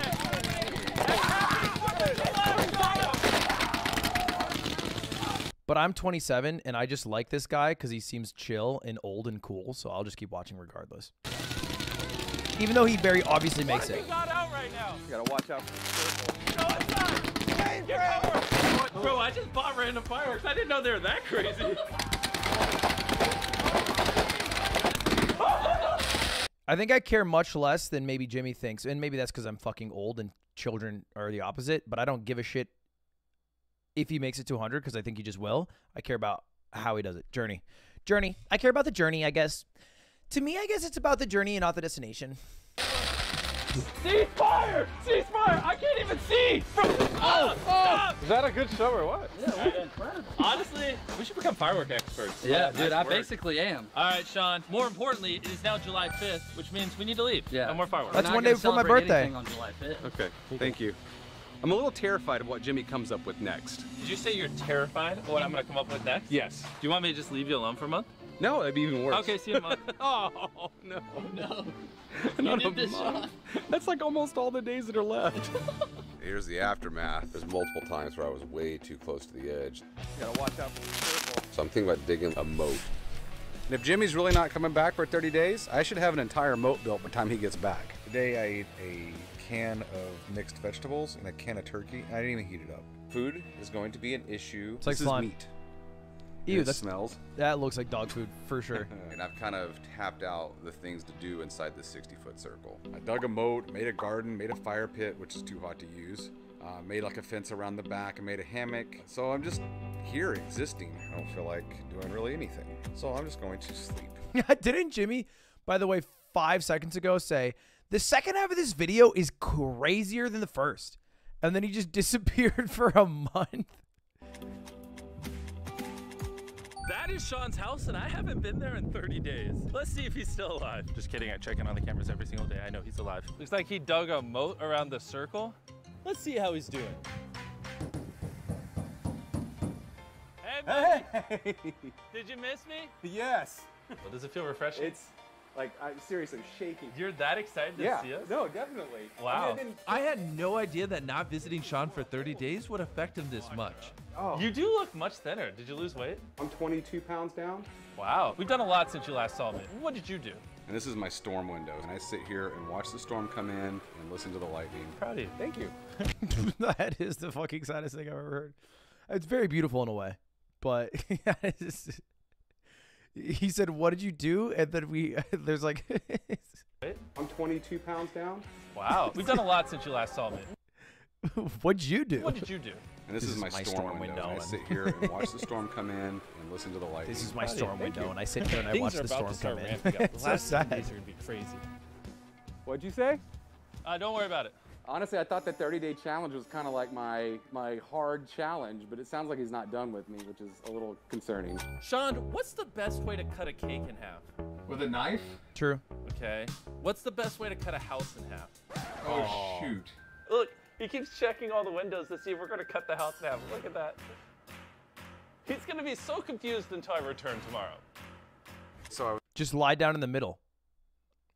But I'm 27 and I just like this guy because he seems chill and old and cool, so I'll just keep watching regardless. Even though he very obviously makes it. if he got out right now? You gotta watch out for the circle. No, it's not. Bro, I just bought random fireworks. I didn't know they were that crazy. I think I care much less than maybe Jimmy thinks, and maybe that's because I'm fucking old and children are the opposite. But I don't give a shit if he makes it to 100 because I think he just will. I care about how he does it. Journey, journey. I care about the journey. I guess. To me, I guess it's about the journey and not the destination. Ceasefire! Ceasefire! I can't even see! From oh, stop! Is that a good show or what? Honestly, we should become firework experts. Yeah, Nice dude, I work. basically am. All right, Sean. More importantly, it is now July 5th, which means we need to leave. Yeah. No more fireworks. That's one day before my birthday. anything On July 5th. Okay, thank you. I'm a little terrified of what Jimmy comes up with next. Did you say you're terrified of what I'm going to come up with next? Yes. Do you want me to just leave you alone for a month? No, that'd be even worse. Okay, see you in a month. Oh, no. No. Not did a this, month. That's like almost all the days that are left. Here's the aftermath. There's multiple times where I was way too close to the edge. Gotta watch out for the circle. So I'm thinking about digging a moat. And if Jimmy's really not coming back for 30 days, I should have an entire moat built by the time he gets back. Today I ate a can of mixed vegetables and a can of turkey. I didn't even heat it up. Food is going to be an issue. It's like this is meat. Ew, it that's smells. that looks like dog food for sure. And I've kind of tapped out the things to do inside the 60 foot circle. I dug a moat, made a garden, made a fire pit, which is too hot to use. Uh, made like a fence around the back and made a hammock. So I'm just here existing. I don't feel like doing really anything. So I'm just going to sleep. Didn't Jimmy, by the way, five seconds ago say the second half of this video is crazier than the first, and then he just disappeared for a month. That is Sean's house, and I haven't been there in 30 days. Let's see if he's still alive. Just kidding. I check in on the cameras every single day. I know he's alive. Looks like he dug a moat around the circle. Let's see how he's doing. Hey, buddy. Did you miss me? Yes. Well, does it feel refreshing? It's like, I'm seriously shaking. You're that excited to yeah. see us? No, definitely. Wow. I, mean, I I had no idea that not visiting Sean for 30 days would affect him this much. oh, You do look much thinner. Did you lose weight? I'm 22 pounds down. Wow. We've done a lot since you last saw me. What did you do? And this is my storm window. And I sit here and watch the storm come in and listen to the lightning. Proud of you. Thank you. that is the fucking saddest thing I've ever heard. It's very beautiful in a way, but it's- he said, "What did you do?" And then we there's like, I'm 22 pounds down. Wow. We've done a lot since you last saw me. "What'd you do?" What did you do? And this, is, my, storm, window. And I sit here and watch the storm come in and listen to the lightning. This is my Proud of you. storm Thank window, you. and I sit here and I Things watch are the about storm to come start in. ramping up. The it's so last few sad. days are gonna be crazy. What'd you say? Uh, don't worry about it. Honestly, I thought the 30-day challenge was kind of like my my hard challenge, but it sounds like he's not done with me, which is a little concerning. Sean, what's the best way to cut a cake in half? With a knife? True. Okay. What's the best way to cut a house in half? Oh, shoot. Look, he keeps checking all the windows to see if we're gonna cut the house in half. Look at that. He's gonna be so confused until I return tomorrow. So I Just lie down in the middle.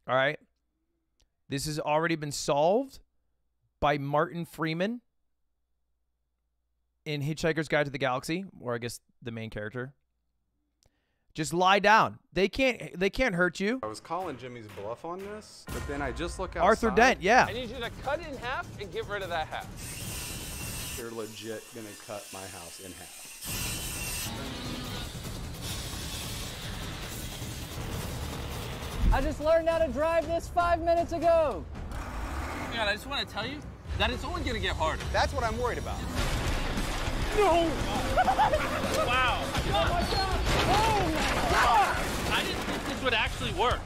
All right. This has already been solved by Martin Freeman in Hitchhiker's Guide to the Galaxy, or I guess the main character. Just lie down. They can't. They can't hurt you. I was calling Jimmy's bluff on this, but then I just look outside. Arthur Dent. Yeah. I need you to cut in half and get rid of that half. They're legit gonna cut my house in half. I just learned how to drive this five minutes ago. God, I just want to tell you that it's only gonna get harder. That's what I'm worried about. No! wow. Oh my god! Oh my god! I didn't think this would actually work.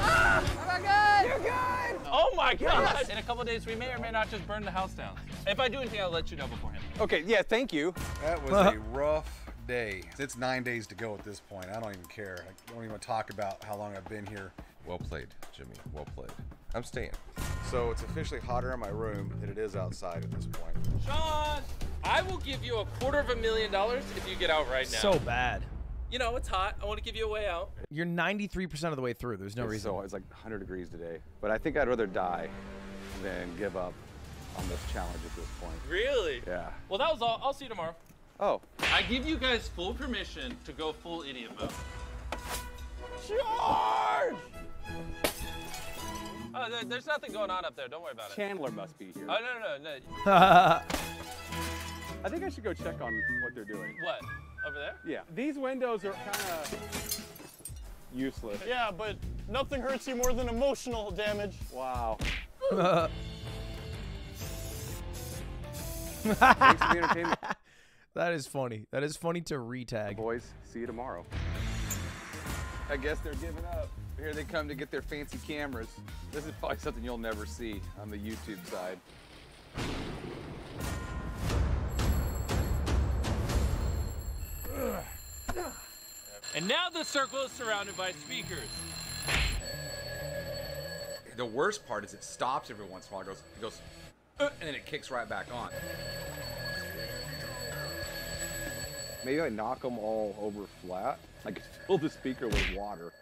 Ah, oh my god! You're good! Oh my god! In a couple days, we may or may not just burn the house down. If I do anything, I'll let you know beforehand. Okay, yeah, thank you. That was uh-huh. a rough day. It's nine days to go at this point. I don't even care. I don't even want to talk about how long I've been here. Well played, Jimmy. Well played. I'm staying. So it's officially hotter in my room than it is outside at this point. Sean, I will give you a quarter of a million dollars if you get out right now. So bad. You know, it's hot. I want to give you a way out. You're 93% of the way through. There's no It's reason. So it's like 100 degrees today, but I think I'd rather die than give up on this challenge at this point. Really? Yeah. Well, that was all. I'll see you tomorrow. Oh. I give you guys full permission to go full idiot mode. Charge! Oh, there, there's nothing going on up there. Don't worry about it. Chandler must be here. Oh, no, no, no. no. I think I should go check on what they're doing. What? Over there? Yeah, these windows are kind of useless. Yeah, but nothing hurts you more than emotional damage. Wow. Thanks for the entertainment. That is funny. That is funny to retag. Boys, see you tomorrow. I guess they're giving up. Here they come to get their fancy cameras. This is probably something you'll never see on the YouTube side. And now the circle is surrounded by speakers. The worst part is it stops every once in a while. It goes, it goes, "Uh," and then it kicks right back on. Maybe I knock them all over flat. I could fill the speaker with water.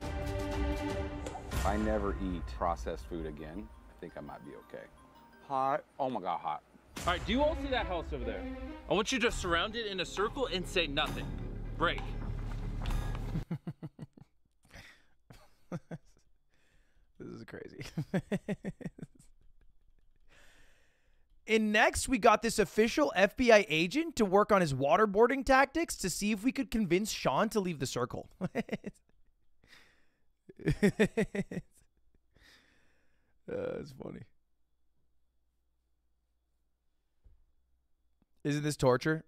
If I never eat processed food again, I think I might be okay. Hot. Oh my God, hot. All right, do you all see that house over there? I want you to surround it in a circle and say nothing. Break. This is crazy. And next, we got this official FBI agent to work on his waterboarding tactics to see if we could convince Sean to leave the circle. Uh, That's funny. Isn't this torture?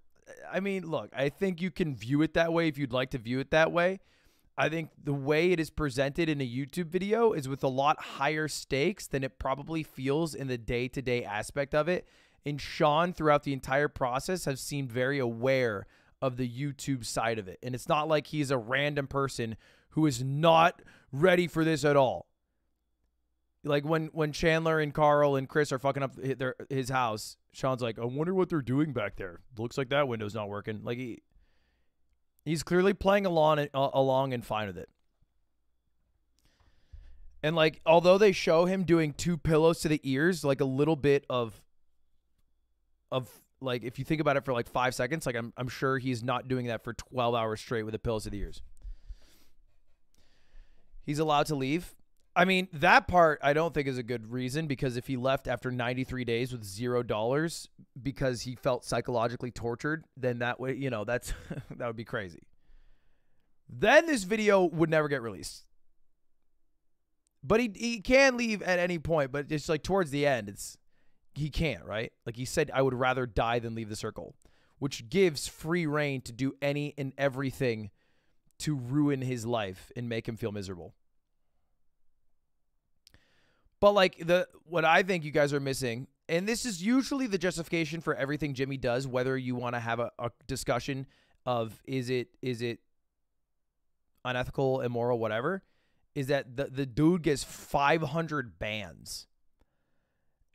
I mean, look, I think you can view it that way if you'd like to view it that way. I think the way it is presented in a YouTube video is with a lot higher stakes than it probably feels in the day to day aspect of it. And Sean, throughout the entire process, has seemed very aware of the YouTube side of it. And it's not like he's a random person who is not ready for this at all. Like when when Chandler and Carl and Chris are fucking up their his house, Sean's like, "I wonder what they're doing back there. Looks like that window's not working." Like he he's clearly playing along uh, along and fine with it. And like although they show him doing two pillows to the ears, like a little bit of of like if you think about it for like 5 seconds, like I'm I'm sure he's not doing that for 12 hours straight with the pillows to the ears. He's allowed to leave. I mean, that part I don't think is a good reason because if he left after 93 days with zero dollars because he felt psychologically tortured, then that way, you know, that's that would be crazy. Then this video would never get released. But he he can leave at any point, but it's like towards the end, it's he can't, right? Like he said, I would rather die than leave the circle, which gives free reign to do any and everything to ruin his life and make him feel miserable. But like the what I think you guys are missing, and this is usually the justification for everything Jimmy does, whether you want to have a, a discussion of is it is it unethical, immoral, whatever, is that the the dude gets 500 bans.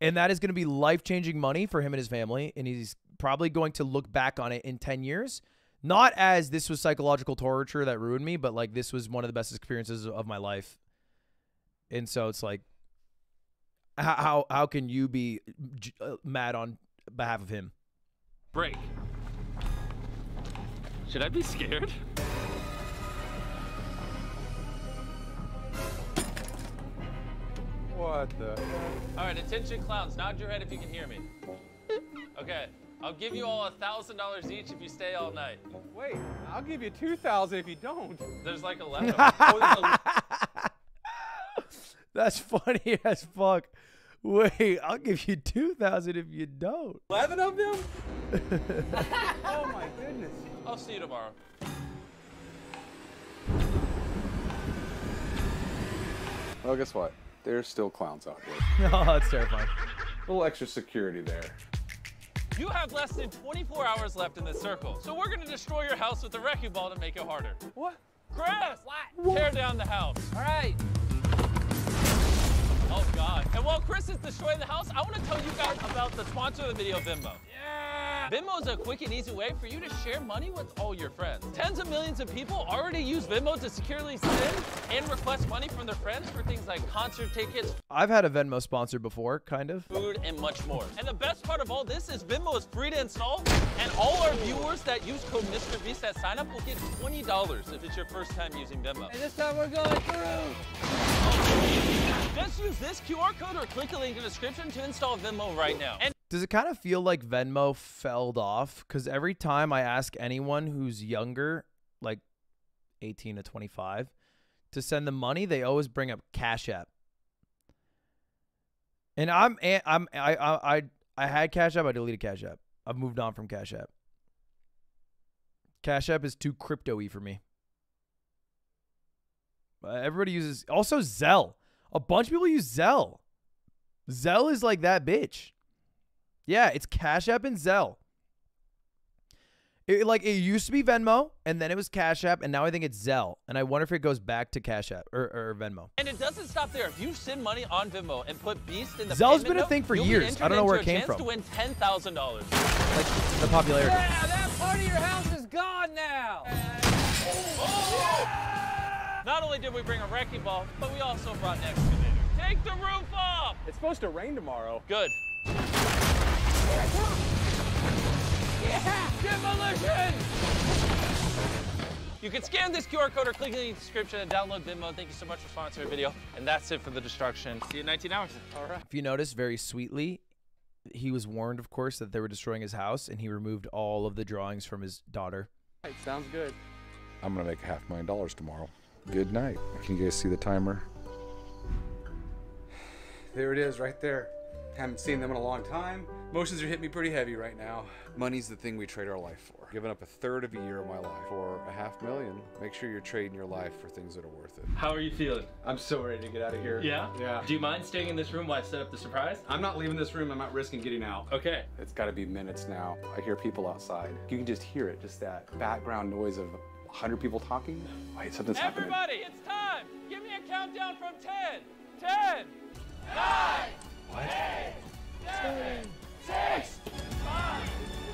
And that is going to be life-changing money for him and his family, and he's probably going to look back on it in 10 years not as this was psychological torture that ruined me, but like this was one of the best experiences of my life. And so it's like h- how how can you be j- uh, mad on behalf of him? Break. Should I be scared? What the? All right, attention clowns, nod your head if you can hear me. Okay, I'll give you all a thousand dollars each if you stay all night. Wait, I'll give you two thousand if you don't. There's like eleven. of. Oh, there's a- That's funny as fuck. Wait, I'll give you two thousand if you don't. Eleven of them? oh my goodness. I'll see you tomorrow. Well, guess what? There's still clowns out there. oh, that's terrifying. A little extra security there. You have less than 24 hours left in this circle, so we're gonna destroy your house with a wrecking ball to make it harder. What? Chris! What? Tear down the house. All right. Oh God! And while Chris is destroying the house, I want to tell you guys about the sponsor of the video, Venmo. Yeah! Venmo is a quick and easy way for you to share money with all your friends. Tens of millions of people already use Venmo to securely send and request money from their friends for things like concert tickets, I've had a Venmo sponsor before, kind of. food, and much more. And the best part of all this is Venmo is free to install, and all our viewers that use code MrBeast at sign up will get $20 if it's your first time using Venmo. And this time we're going through. Just use this QR code or click a link in the description to install Venmo right now. And Does it kind of feel like Venmo felled off? Because every time I ask anyone who's younger, like 18 to 25, to send the money, they always bring up Cash App. And I'm I'm I I I, I had Cash App. I deleted Cash App. I've moved on from Cash App. Cash App is too crypto-y for me. Uh, everybody uses also Zelle. A bunch of people use Zelle. Zelle is like that bitch. Yeah, it's Cash App and Zelle. It, like it used to be Venmo, and then it was Cash App, and now I think it's Zelle. And I wonder if it goes back to Cash App or, or Venmo. And it doesn't stop there. If you send money on Venmo and put Beast in the Zelle's payment been a note, thing for years. I don't know where it came from. to win ten thousand dollars. Like the popularity. Yeah, that part of your house is gone now. Oh! Not only did we bring a wrecking ball, but we also brought an excavator. Take the roof off. It's supposed to rain tomorrow. Good. Yeah, demolition. You can scan this QR code or click in the description and download Venmo. Thank you so much for sponsoring the video. And that's it for the destruction. See you in 19 hours. All right. If you notice, very sweetly, he was warned, of course, that they were destroying his house, and he removed all of the drawings from his daughter. Right, sounds good. I'm gonna make half a half million dollars tomorrow. Good night. Can you guys see the timer? There it is, right there. Haven't seen them in a long time. Emotions are hitting me pretty heavy right now. Money's the thing we trade our life for. Giving up a third of a year of my life for a half million. Make sure you're trading your life for things that are worth it. How are you feeling? I'm so ready to get out of here. Yeah? Yeah. Do you mind staying in this room while I set up the surprise? I'm not leaving this room. I'm not risking getting out. Okay. It's got to be minutes now. I hear people outside. You can just hear it, just that background noise of 100 people talking. Wait, something's happening. Everybody, it's time. Give me a countdown from 10. 10, 9, What? 8, 7, 6, 5,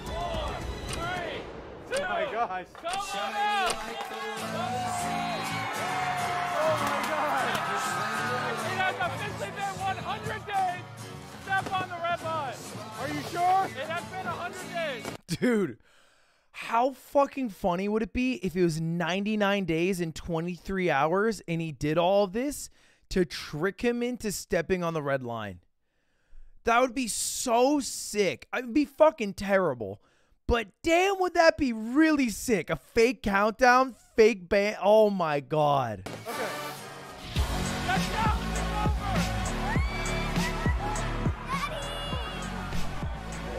4, 3, 2, Oh my gosh. Come on out. Oh my gosh! It has officially been 100 days. Step on the red line. Are you sure? It has been 100 days. Dude, how fucking funny would it be if it was 99 days and 23 hours and he did all this to trick him into stepping on the red line? That would be so sick. It would be fucking terrible. But damn, would that be really sick? A fake countdown, fake ban. Oh my god.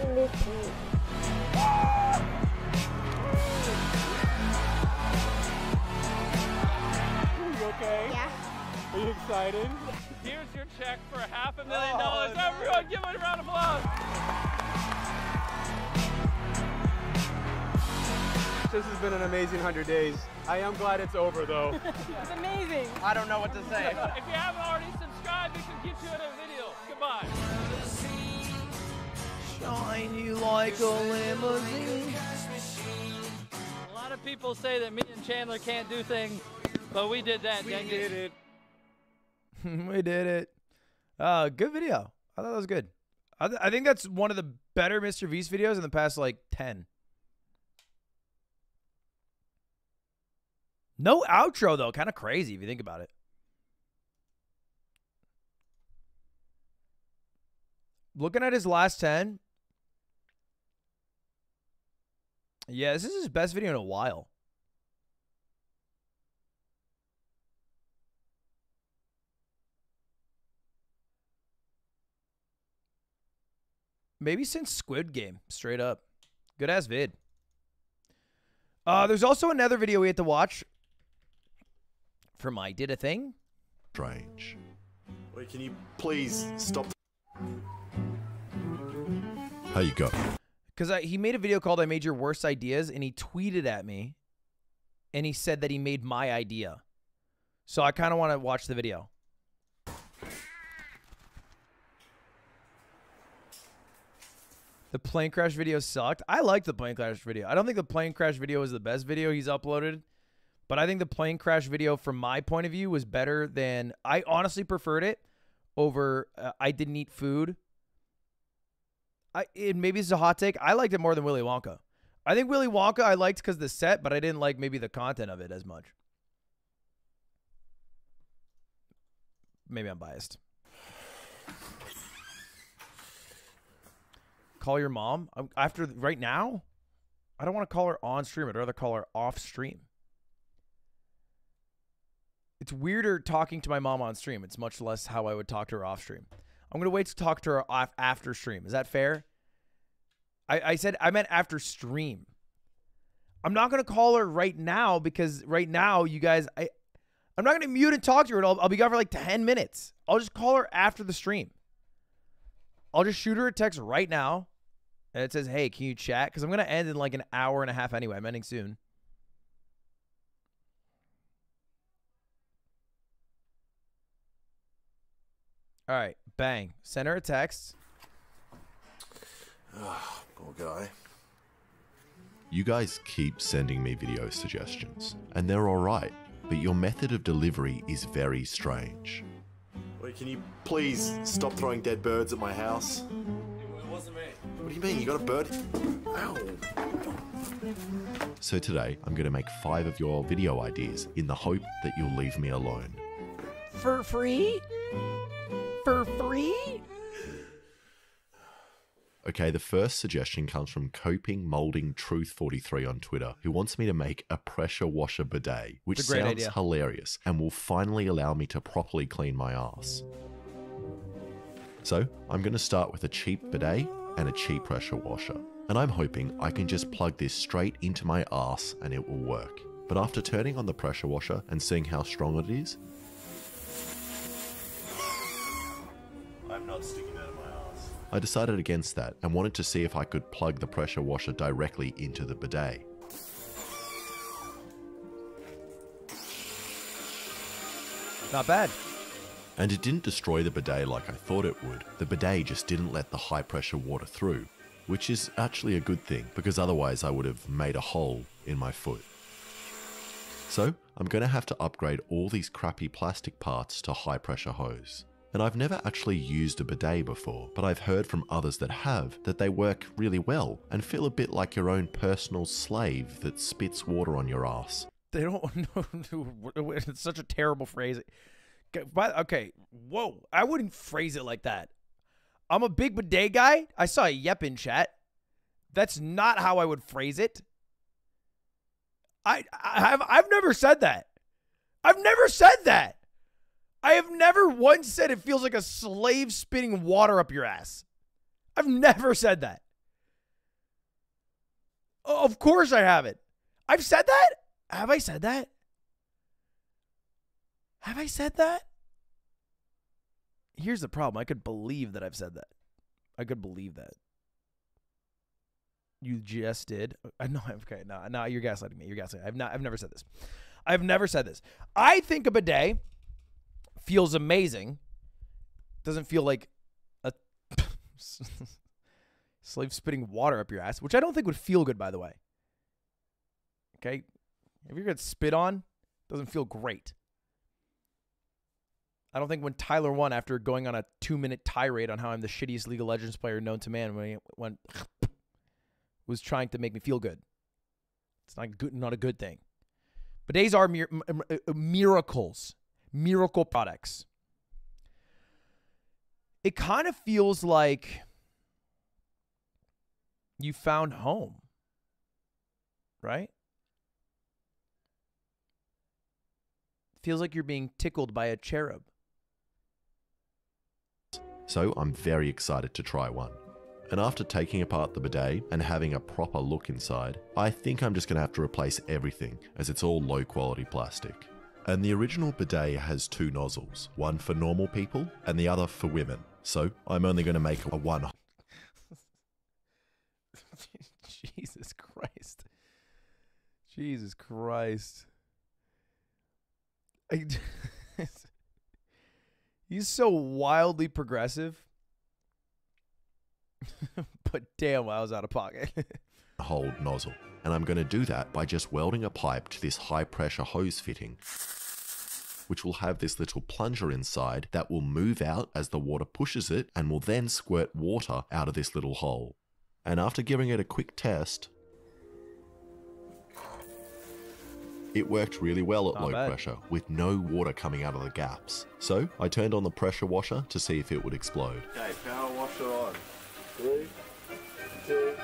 You okay? Yeah. Are you excited? Here's your check for half a million oh, dollars. Everyone, give it a round of applause. This has been an amazing 100 days. I am glad it's over, though. It's amazing. I don't know what to say. If you haven't already subscribed, it can get you in a video. Goodbye. Shine you like a limousine. A lot of people say that me and Chandler can't do things, but we did that. We dang did it. we did it. Uh, good video. I thought that was good. I, th- I think that's one of the better Mr. Beast's videos in the past like 10. No outro though, kind of crazy if you think about it. Looking at his last 10. Yeah, this is his best video in a while. Maybe since Squid Game, straight up. Good ass vid. Uh, there's also another video we had to watch from I Did a Thing. Strange. Wait, can you please stop? How you go? Because he made a video called I Made Your Worst Ideas, and he tweeted at me, and he said that he made my idea. So I kind of want to watch the video. The plane crash video sucked. I liked the plane crash video. I don't think the plane crash video was the best video he's uploaded, but I think the plane crash video, from my point of view, was better than. I honestly preferred it over uh, I Didn't Eat Food. I it, maybe it's a hot take. I liked it more than Willy Wonka. I think Willy Wonka I liked because the set, but I didn't like maybe the content of it as much. Maybe I'm biased. Call your mom after right now? I don't want to call her on stream. I'd rather call her off stream. It's weirder talking to my mom on stream. It's much less how I would talk to her off stream. I'm gonna wait to talk to her off after stream. Is that fair? I, I said I meant after stream. I'm not gonna call her right now because right now you guys I I'm not gonna mute and talk to her. I'll, I'll be gone for like 10 minutes. I'll just call her after the stream. I'll just shoot her a text right now. And it says, hey, can you chat? Because I'm gonna end in like an hour and a half anyway. I'm ending soon. All right, bang. Send her a text. Ah, poor guy. You guys keep sending me video suggestions, and they're alright, but your method of delivery is very strange. Wait, can you please stop throwing dead birds at my house? It wasn't me. What do you mean? You got a bird? Ow. So today, I'm going to make five of your video ideas in the hope that you'll leave me alone. For free? For free? Okay, the first suggestion comes from Coping Molding Truth 43 on Twitter, who wants me to make a pressure washer bidet, which It's a great sounds idea. hilarious and will finally allow me to properly clean my ass. So, I'm going to start with a cheap bidet and a cheap pressure washer. And I'm hoping I can just plug this straight into my ass and it will work. But after turning on the pressure washer and seeing how strong it is, I'm not sticking out of my ass. I decided against that and wanted to see if I could plug the pressure washer directly into the bidet. Not bad. And it didn't destroy the bidet like I thought it would. The bidet just didn't let the high pressure water through, which is actually a good thing because otherwise I would have made a hole in my foot. So I'm going to have to upgrade all these crappy plastic parts to high pressure hose. And I've never actually used a bidet before, but I've heard from others that have that they work really well and feel a bit like your own personal slave that spits water on your ass. They don't know. It's such a terrible phrase. Okay, whoa! I wouldn't phrase it like that. I'm a big bidet guy. I saw a yep in chat. That's not how I would phrase it. I, I have I've never said that. I've never said that. I have never once said it feels like a slave spitting water up your ass. I've never said that. Of course I haven't. I've said that? Have I said that? Have I said that? Here's the problem. I could believe that I've said that. I could believe that. You just did. Uh, I know. Okay. No, no. You're gaslighting me. You're gaslighting. I've not. I've never said this. I've never said this. I think a bidet feels amazing. Doesn't feel like a slave spitting water up your ass, which I don't think would feel good. By the way. Okay. If you're gonna spit on, doesn't feel great. I don't think when Tyler1 after going on a two minute tirade on how I'm the shittiest League of Legends player known to man when he went was trying to make me feel good. It's not good, not a good thing. Bidets are mir- uh, miracles, miracle products. It kind of feels like you found home, right? Feels like you're being tickled by a cherub. So I'm very excited to try one. And after taking apart the bidet and having a proper look inside, I think I'm just going to have to replace everything as it's all low quality plastic. And the original bidet has two nozzles, one for normal people and the other for women. So I'm only going to make a one. Jesus Christ. Jesus Christ. I, he's so wildly progressive. but damn, I was out of pocket. hold nozzle. And I'm going to do that by just welding a pipe to this high pressure hose fitting, which will have this little plunger inside that will move out as the water pushes it and will then squirt water out of this little hole. And after giving it a quick test, It worked really well at low pressure with no water coming out of the gaps. So I turned on the pressure washer to see if it would explode. Okay, power washer on. Three, two.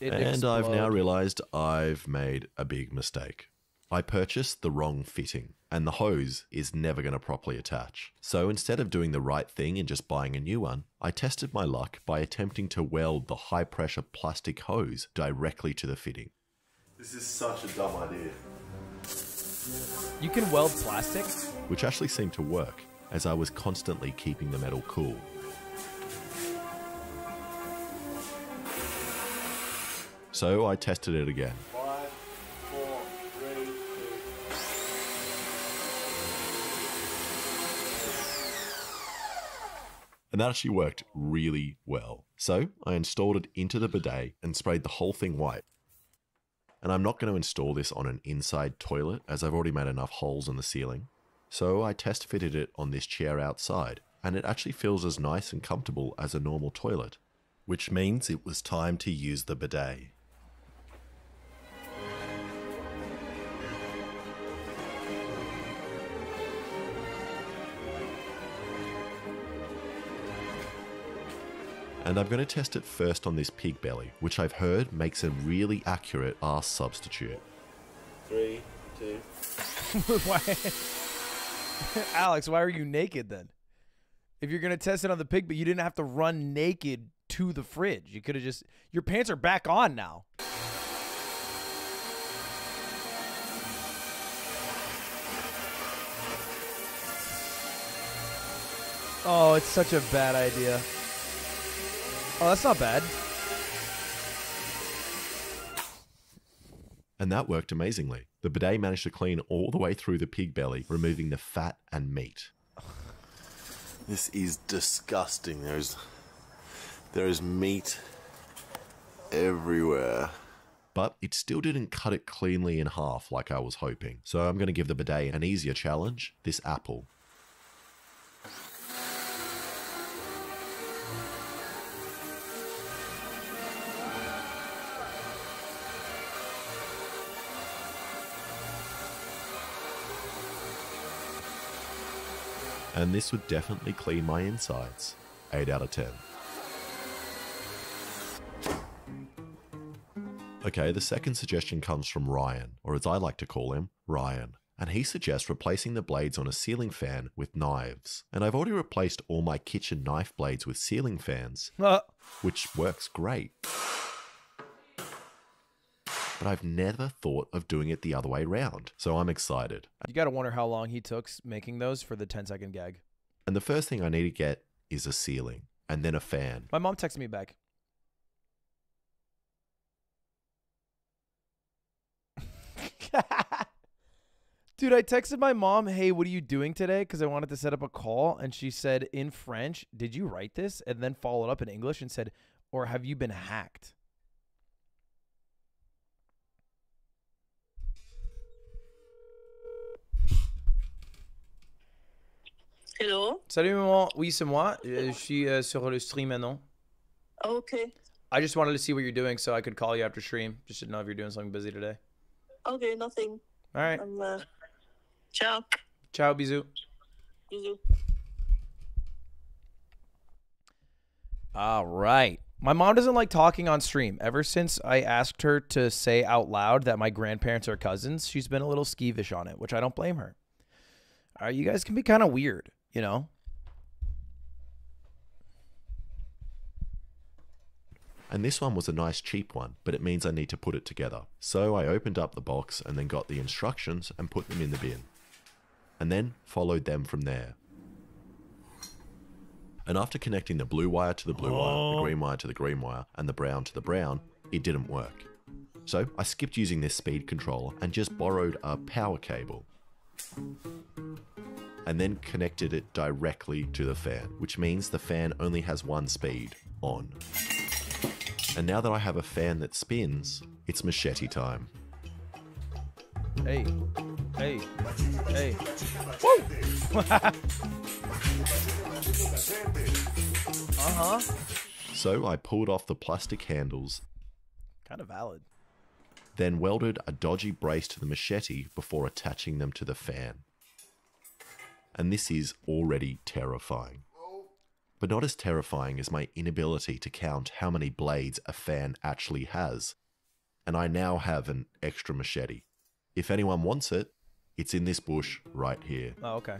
It and. I've now realized I've made a big mistake. I purchased the wrong fitting, and the hose is never going to properly attach. So instead of doing the right thing and just buying a new one, I tested my luck by attempting to weld the high pressure plastic hose directly to the fitting. This is such a dumb idea. You can weld plastic? which actually seemed to work, as I was constantly keeping the metal cool. So I tested it again. And that actually worked really well. So I installed it into the bidet and sprayed the whole thing white. And I'm not going to install this on an inside toilet as I've already made enough holes in the ceiling. So I test fitted it on this chair outside, and it actually feels as nice and comfortable as a normal toilet. Which means it was time to use the bidet. And I'm going to test it first on this pig belly, which I've heard makes a really accurate arse substitute. Three, two. why? Alex, why are you naked then? If you're gonna test it on the pig, but you didn't have to run naked to the fridge. You could have just your pants are back on now. Oh, it's such a bad idea. Oh, that's not bad. And that worked amazingly. The bidet managed to clean all the way through the pig belly, removing the fat and meat. This is disgusting. There's there is meat everywhere. But it still didn't cut it cleanly in half like I was hoping. So I'm going to give the bidet an easier challenge this apple. And this would definitely clean my insides. 8 out of 10. Okay, the second suggestion comes from Ryan, or as I like to call him, Ryan. And he suggests replacing the blades on a ceiling fan with knives. And I've already replaced all my kitchen knife blades with ceiling fans, uh. which works great. But I've never thought of doing it the other way round, so I'm excited. You gotta wonder how long he took making those for the 10 second gag. And the first thing I need to get is a ceiling, and then a fan. My mom texted me back. Dude, I texted my mom, hey, what are you doing today? Because I wanted to set up a call. And she said in French, did you write this? And then followed up in English and said, or have you been hacked? Hello. Salut maman, oui c'est moi. Euh, Je suis euh, sur le stream maintenant. Okay. I just wanted to see what you're doing so I could call you after stream. Just didn't know if you're doing something busy today. Okay, nothing. All right. Um, uh, ciao. Ciao, bisous. Bisous. All right. My mom doesn't like talking on stream. Ever since I asked her to say out loud that my grandparents are cousins, she's been a little skeevish on it, which I don't blame her. All right, you guys can be kind of weird, you know? And this one was a nice cheap one, but it means I need to put it together. So I opened up the box and then got the instructions and put them in the bin. And then followed them from there. And after connecting the blue wire to the blue wire, the green wire to the green wire, and the brown to the brown, it didn't work. So I skipped using this speed controller and just borrowed a power cable. And then connected it directly to the fan, which means the fan only has one speed, on. And now that I have a fan that spins, it's machete time. Hey, hey, hey. Woo! uh huh. So I pulled off the plastic handles, Kind of valid. then welded a dodgy brace to the machete before attaching them to the fan. And this is already terrifying. but not as terrifying as my inability to count how many blades a fan actually has. And I now have an extra machete. If anyone wants it, it's in this bush right here. Oh, okay.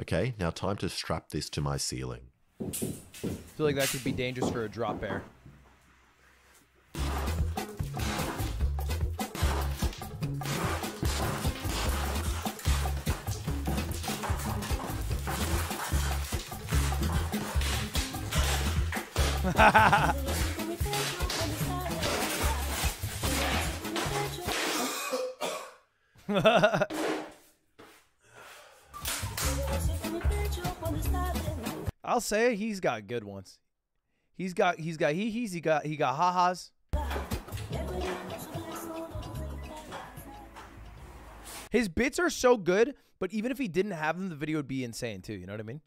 Okay, now time to strap this to my ceiling. I feel like that could be dangerous for a drop bear. I'll say he's got good ones. He's got he's got he he's he got he got ha-has. His bits are so good, but even if he didn't have them, the video would be insane too. You know what I mean?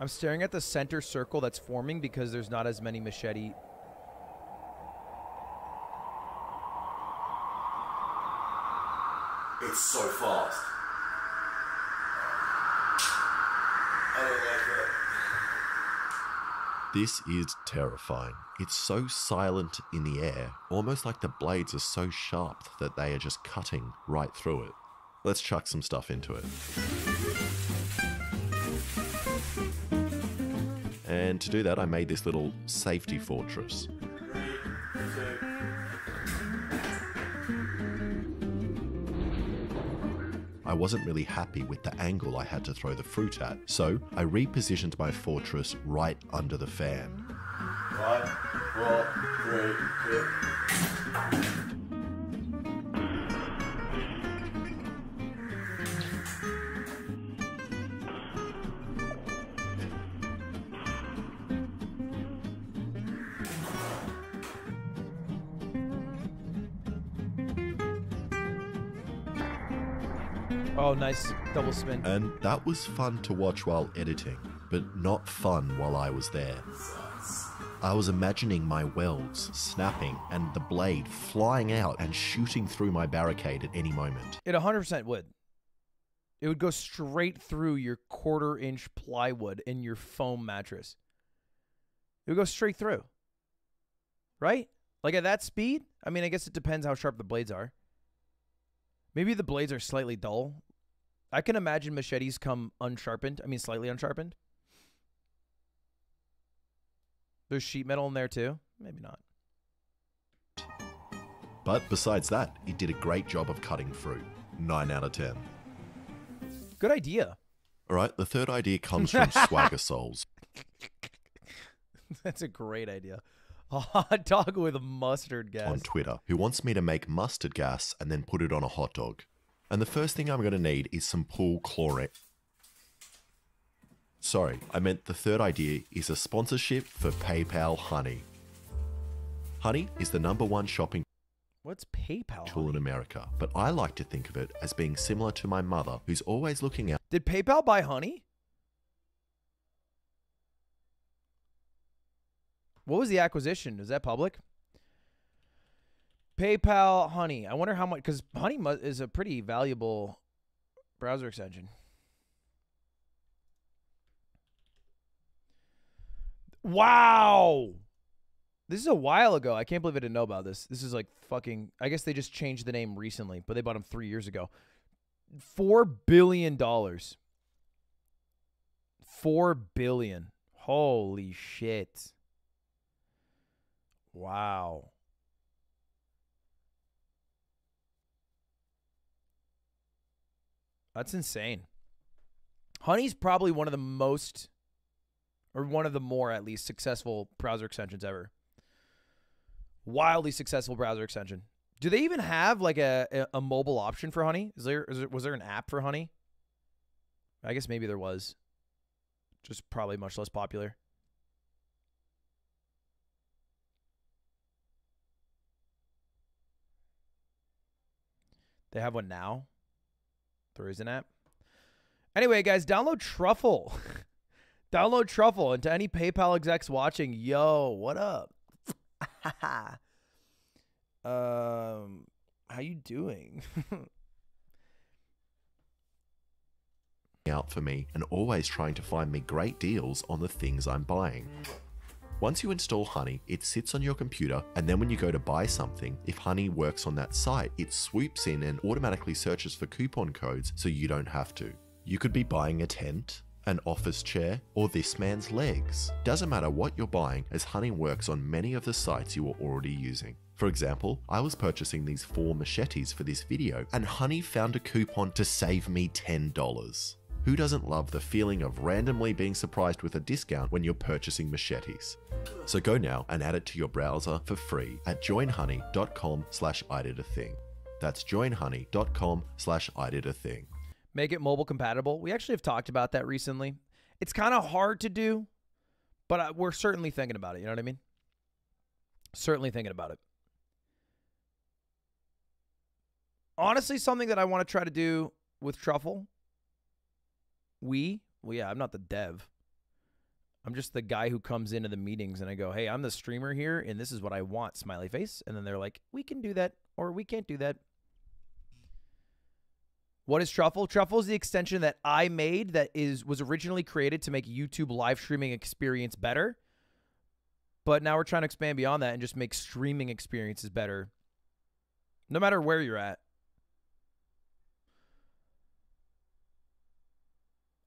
I'm staring at the center circle that's forming because there's not as many machete. It's so fast. I don't like it. This is terrifying. It's so silent in the air, almost like the blades are so sharp that they are just cutting right through it. Let's chuck some stuff into it. And to do that, I made this little safety fortress. I wasn't really happy with the angle I had to throw the fruit at, so I repositioned my fortress right under the fan. Five, four, three, two. Nice double spin. And that was fun to watch while editing, but not fun while I was there. I was imagining my welds snapping and the blade flying out and shooting through my barricade at any moment. It 100% would. It would go straight through your quarter inch plywood in your foam mattress. It would go straight through. Right? Like at that speed? I mean, I guess it depends how sharp the blades are. Maybe the blades are slightly dull. I can imagine machetes come unsharpened. I mean, slightly unsharpened. There's sheet metal in there too? Maybe not. But besides that, it did a great job of cutting fruit. 9 out of 10. Good idea. Alright, the third idea comes from Swagger Souls. That's a great idea. A hot dog with mustard gas. on Twitter who wants me to make mustard gas and then put it on a hot dog. And the first thing I'm going to need is some pool chlorine. Sorry, I meant the third idea is a sponsorship for PayPal Honey. Honey is the number one shopping What's PayPal? tool in America, but I like to think of it as being similar to my mother who's always looking out Did PayPal buy Honey? What was the acquisition? Is that public? PayPal Honey. I wonder how much because Honey is a pretty valuable browser extension. Wow. This is a while ago. I can't believe I didn't know about this. This is like fucking. I guess they just changed the name recently, but they bought them three years ago. Four billion dollars. Four billion. Holy shit. Wow. That's insane. Honey's probably one of the most, or one of the more at least successful browser extensions ever. Wildly successful browser extension. Do they even have like a, a, mobile option for Honey? Is there, is there was there an app for Honey? I guess maybe there was. Just probably much less popular. They have one now. There is an app. Anyway, guys, download Truffle. download Truffle. And to any PayPal execs watching, yo, what up? um, how you doing? out for me and always trying to find me great deals on the things I'm buying. Once you install Honey, it sits on your computer, and then when you go to buy something, if Honey works on that site, it swoops in and automatically searches for coupon codes so you don't have to. You could be buying a tent, an office chair, or this man's legs. Doesn't matter what you're buying, as Honey works on many of the sites you are already using. For example, I was purchasing these four machetes for this video, and Honey found a coupon to save me $10. Who doesn't love the feeling of randomly being surprised with a discount when you're purchasing machetes? So go now and add it to your browser for free at joinhoney.com slash I did a thing. That's joinhoney.com slash I did a thing. Make it mobile compatible. We actually have talked about that recently. It's kind of hard to do, but uh, we're certainly thinking about it. You know what I mean? Certainly thinking about it. Honestly, something that I want to try to do with Truffle. We, well, yeah, I'm not the dev. I'm just the guy who comes into the meetings and I go, hey, I'm the streamer here and this is what I want, smiley face. And then they're like, we can do that or we can't do that. What is Truffle? Truffle is the extension that I made that is was originally created to make YouTube live streaming experience better. But now we're trying to expand beyond that and just make streaming experiences better. No matter where you're at.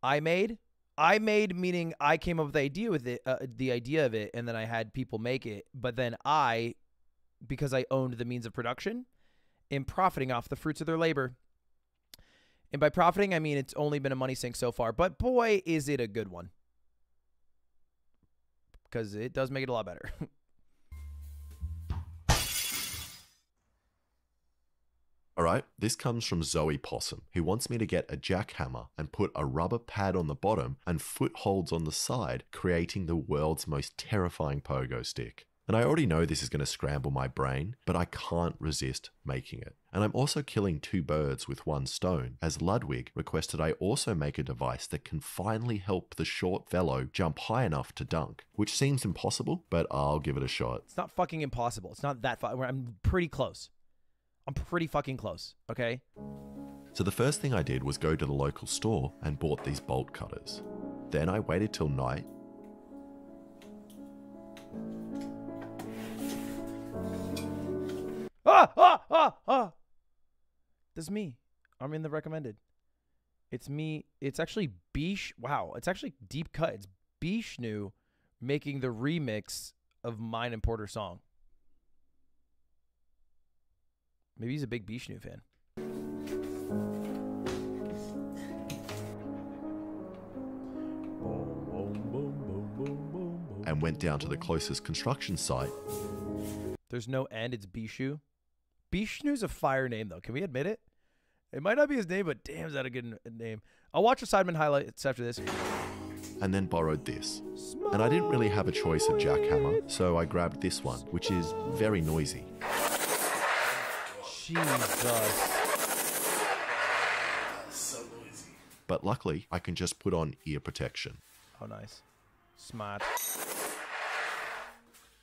I made I made meaning I came up with the idea with it, uh, the idea of it, and then I had people make it. But then I, because I owned the means of production, am profiting off the fruits of their labor. And by profiting, I mean it's only been a money sink so far. But boy, is it a good one. Because it does make it a lot better. Alright, this comes from Zoe Possum, who wants me to get a jackhammer and put a rubber pad on the bottom and footholds on the side, creating the world's most terrifying pogo stick. And I already know this is going to scramble my brain, but I can't resist making it. And I'm also killing two birds with one stone, as Ludwig requested I also make a device that can finally help the short fellow jump high enough to dunk, which seems impossible, but I'll give it a shot. It's not fucking impossible. It's not that far. I'm pretty close. I'm pretty fucking close, okay? So the first thing I did was go to the local store and bought these bolt cutters. Then I waited till night. Ah, ah, ah, ah. That's me. I'm in the recommended. It's me. It's actually Bish. Wow. It's actually deep cut. It's Bishnu making the remix of mine and Porter song. Maybe he's a big Bishnu fan. and went down to the closest construction site. There's no end. It's Bishu. Bishnu's a fire name, though. Can we admit it? It might not be his name, but damn, is that a good name? I'll watch the Sidemen highlights after this. and then borrowed this. And I didn't really have a choice of jackhammer, so I grabbed this one, which is very noisy. Jesus. But luckily, I can just put on ear protection. Oh, nice. Smart.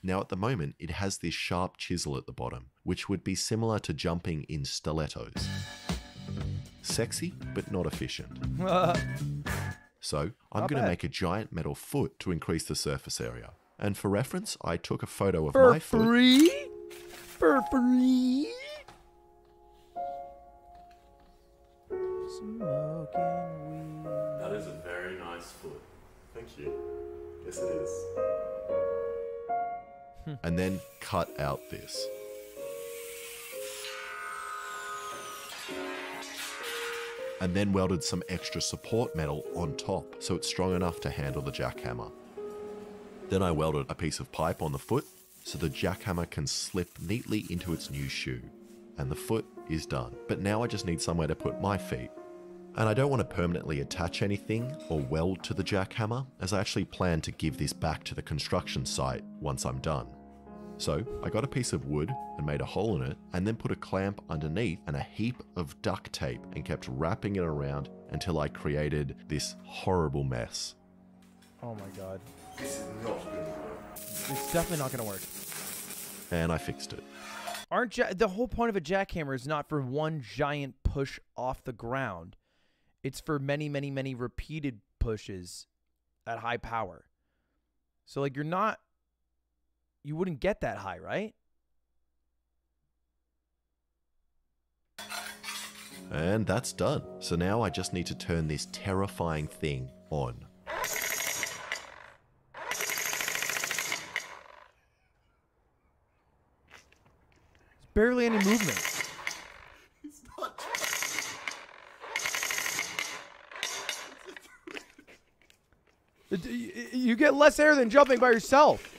Now, at the moment, it has this sharp chisel at the bottom, which would be similar to jumping in stilettos. Sexy, but not efficient. So, I'm going to make a giant metal foot to increase the surface area. And for reference, I took a photo of For my foot. For free? For free? Smoking weed. That is a very nice foot. Thank you. Yes, it is. and then cut out this. And then welded some extra support metal on top so it's strong enough to handle the jackhammer. Then I welded a piece of pipe on the foot so the jackhammer can slip neatly into its new shoe. And the foot is done. But now I just need somewhere to put my feet. And I don't want to permanently attach anything or weld to the jackhammer, as I actually plan to give this back to the construction site once I'm done. So I got a piece of wood and made a hole in it, and then put a clamp underneath and a heap of duct tape and kept wrapping it around until I created this horrible mess. Oh my god. This is not going to work. It's definitely not going to work. And I fixed it. Aren't ja- the whole point of a jackhammer is not for one giant push off the ground. It's for many, many, many repeated pushes at high power. So like you're not you wouldn't get that high, right? And that's done. So now I just need to turn this terrifying thing on. Barely any movement. You get less air than jumping by yourself.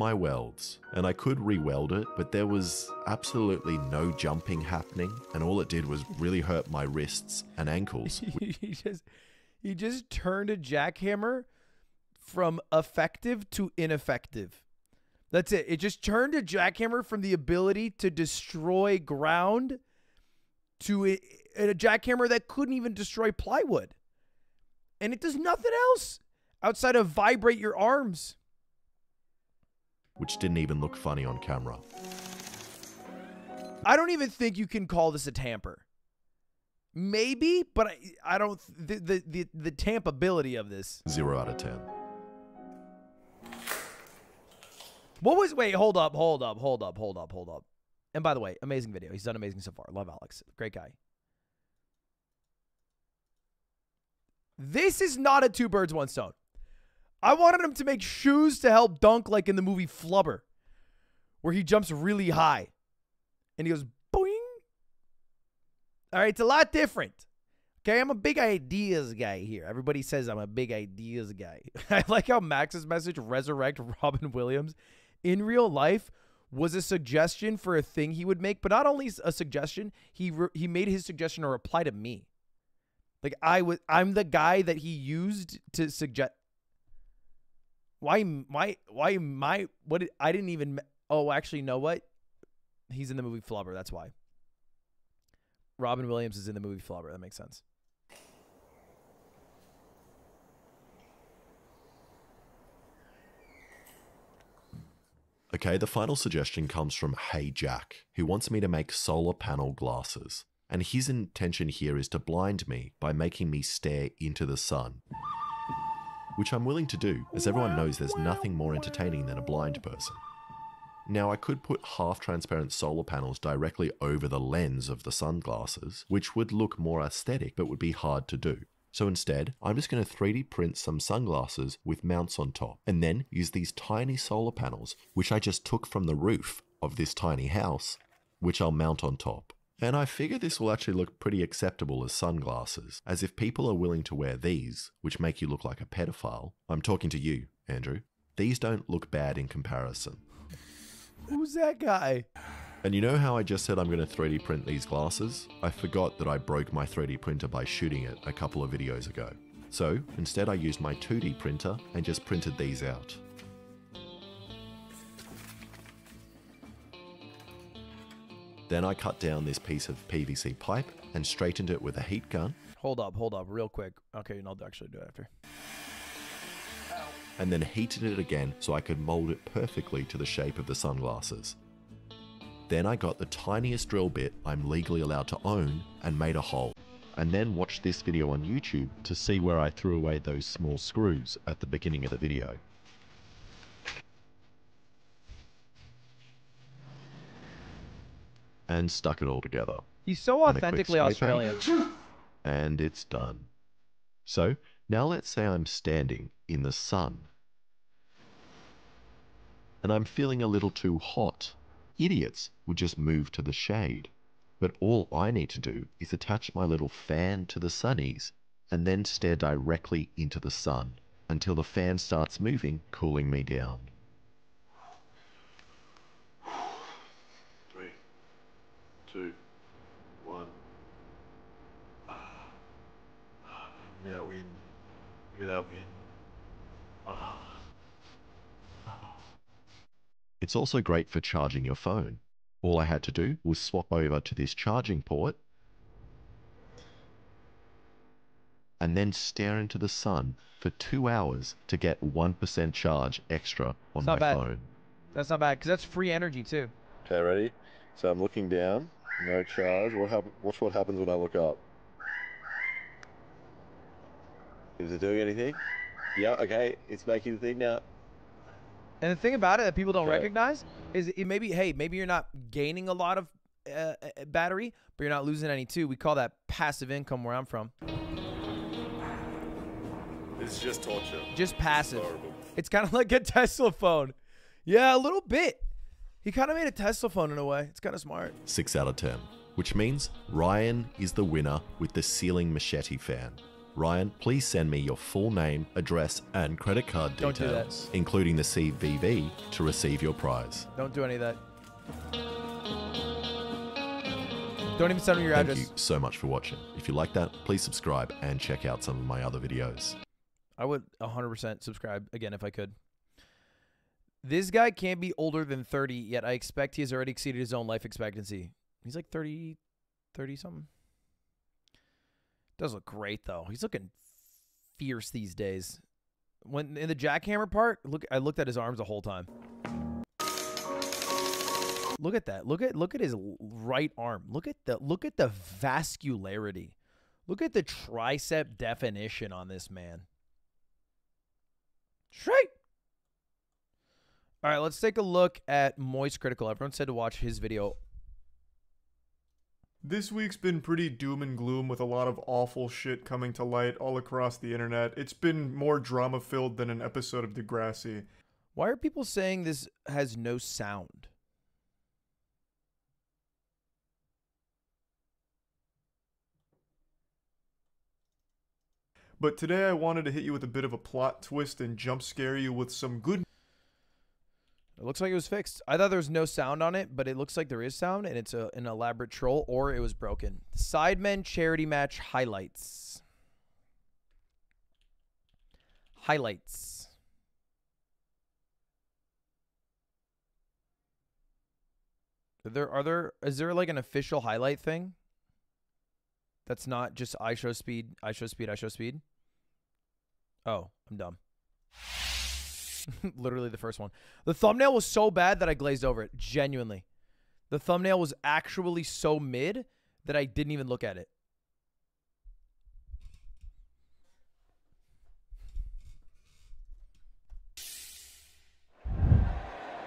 My welds. And I could re-weld it, but there was absolutely no jumping happening, and all it did was really hurt my wrists and ankles. he just just turned a jackhammer from effective to ineffective. That's it. It just turned a jackhammer from the ability to destroy ground to a, a jackhammer that couldn't even destroy plywood. And it does nothing else outside of vibrate your arms. Which didn't even look funny on camera. I don't even think you can call this a tamper. Maybe, but I, I don't the, the the the tampability of this. Zero out of ten. What was wait, hold up, hold up, hold up, hold up, hold up. And by the way, amazing video. He's done amazing so far. Love Alex. Great guy. This is not a two birds, one stone. I wanted him to make shoes to help dunk like in the movie Flubber, where he jumps really high. And he goes boing. All right, it's a lot different. Okay, I'm a big ideas guy here. Everybody says I'm a big ideas guy. I like how Max's message, resurrect Robin Williams, in real life was a suggestion for a thing he would make, but not only a suggestion, he he made his suggestion a reply to me. Like I was, I'm the guy that he used to suggest. Why, why, why my? What? Did, I didn't even. Oh, actually, know what? He's in the movie Flubber. That's why. Robin Williams is in the movie Flubber. That makes sense. Okay, the final suggestion comes from Hey Jack, who wants me to make solar panel glasses. And his intention here is to blind me by making me stare into the sun. Which I'm willing to do, as everyone knows there's nothing more entertaining than a blind person. Now, I could put half transparent solar panels directly over the lens of the sunglasses, which would look more aesthetic but would be hard to do. So instead, I'm just going to 3D print some sunglasses with mounts on top, and then use these tiny solar panels, which I just took from the roof of this tiny house, which I'll mount on top. And I figure this will actually look pretty acceptable as sunglasses, as if people are willing to wear these, which make you look like a pedophile, I'm talking to you, Andrew, these don't look bad in comparison. Who's that guy? And you know how I just said I'm going to 3D print these glasses? I forgot that I broke my 3D printer by shooting it a couple of videos ago. So instead, I used my 2D printer and just printed these out. Then I cut down this piece of PVC pipe and straightened it with a heat gun, Hold up, hold up, real quick. Okay, and I'll actually do it after. and then heated it again so I could mold it perfectly to the shape of the sunglasses. Then I got the tiniest drill bit I'm legally allowed to own and made a hole. And then watched this video on YouTube to see where I threw away those small screws at the beginning of the video. And stuck it all together. He's so And a quick authentically. Australian. And it's done. So, now let's say I'm standing in the sun. And I'm feeling a little too hot. Idiots would just move to the shade. But all I need to do is attach my little fan to the sunnies and then stare directly into the sun until the fan starts moving, cooling me down. without wind without wind it's also great for charging your phone all i had to do was swap over to this charging port and then stare into the sun for two hours to get 1% charge extra on my bad. phone. That's not bad, because that's free energy too. Okay, ready? So I'm looking down, no charge. What hap- what happens when I look up? Is it doing anything? Yeah. Okay, it's making the thing now. And the thing about it that people don't Okay. recognize is it maybe hey maybe you're not gaining a lot of uh, uh, battery, but you're not losing any too. We call that passive income where I'm from. It's just torture. Just passive. horrible. It's kind of like a Tesla phone. Yeah, a little bit. He kind of made a Tesla phone in a way. It's kind of smart. 6 out of 10, which means Ryan is the winner with the ceiling machete fan. Ryan, please send me your full name, address, and credit card Don't do details, including the CVV, to receive your prize. Don't do any of that. Don't even send me your address. Thank address. you so much for watching. If you like that, please subscribe and check out some of my other videos. I would 100% subscribe again if I could. This guy can't be older than 30, yet I expect he has already exceeded his own life expectancy. He's like 30, 30 something. Does look great though. He's looking fierce these days. When in the jackhammer part, look I looked at his arms the whole time. Look at that. Look at look at his right arm. Look at the look at the vascularity. Look at the tricep definition on this man. Straight. All right, let's take a look at Moist Critical. Everyone said to watch his video. This week's been pretty doom and gloom with a lot of awful shit coming to light all across the internet. It's been more drama filled than an episode of Degrassi. Why are people saying this has no sound? But today I wanted to hit you with a bit of a plot twist and jump scare you with some good It looks like it was fixed. I thought there was no sound on it, but it looks like there is sound, and it's a, an elaborate troll, or it was broken. Sidemen charity match highlights. Highlights. Are there are there is there like an official highlight thing? That's not just IShowSpeed, I show speed, IShowSpeed. Oh, I'm dumb. Literally the first one. The thumbnail was so bad that I glazed over it. Genuinely. The thumbnail was actually so mid that I didn't even look at it.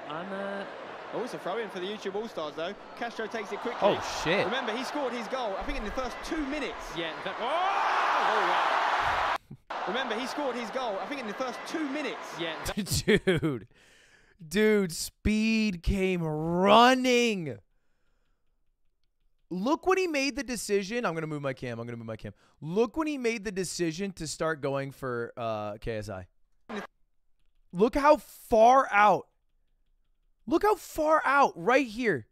I'm uh Oh, it's a throw in for the YouTube All Stars though. Castro takes it quickly. Oh, shit. Remember, he scored his goal, I think, in the first two minutes. Yeah. That, oh, wow. Remember, he scored his goal, I think, in the first two minutes. Yeah. Dude. Dude, speed came running. Look when he made the decision. I'm going to move my cam. I'm going to move my cam. Look when he made the decision to start going for uh, KSI. Look how far out. Look how far out right here.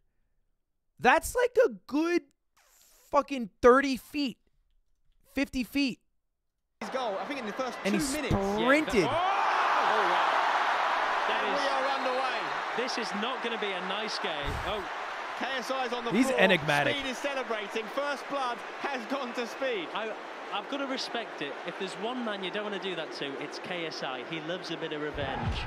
That's like a good fucking 30 feet, 50 feet. His goal, I think, in the first And two he minutes. sprinted. Oh, that we is- are underway. This is not going to be a nice game. Oh, KSI's on the He's floor. enigmatic. Speed is celebrating. First blood has gone to Speed. I, I've got to respect it. If there's one man you don't want to do that to, it's KSI. He loves a bit of revenge.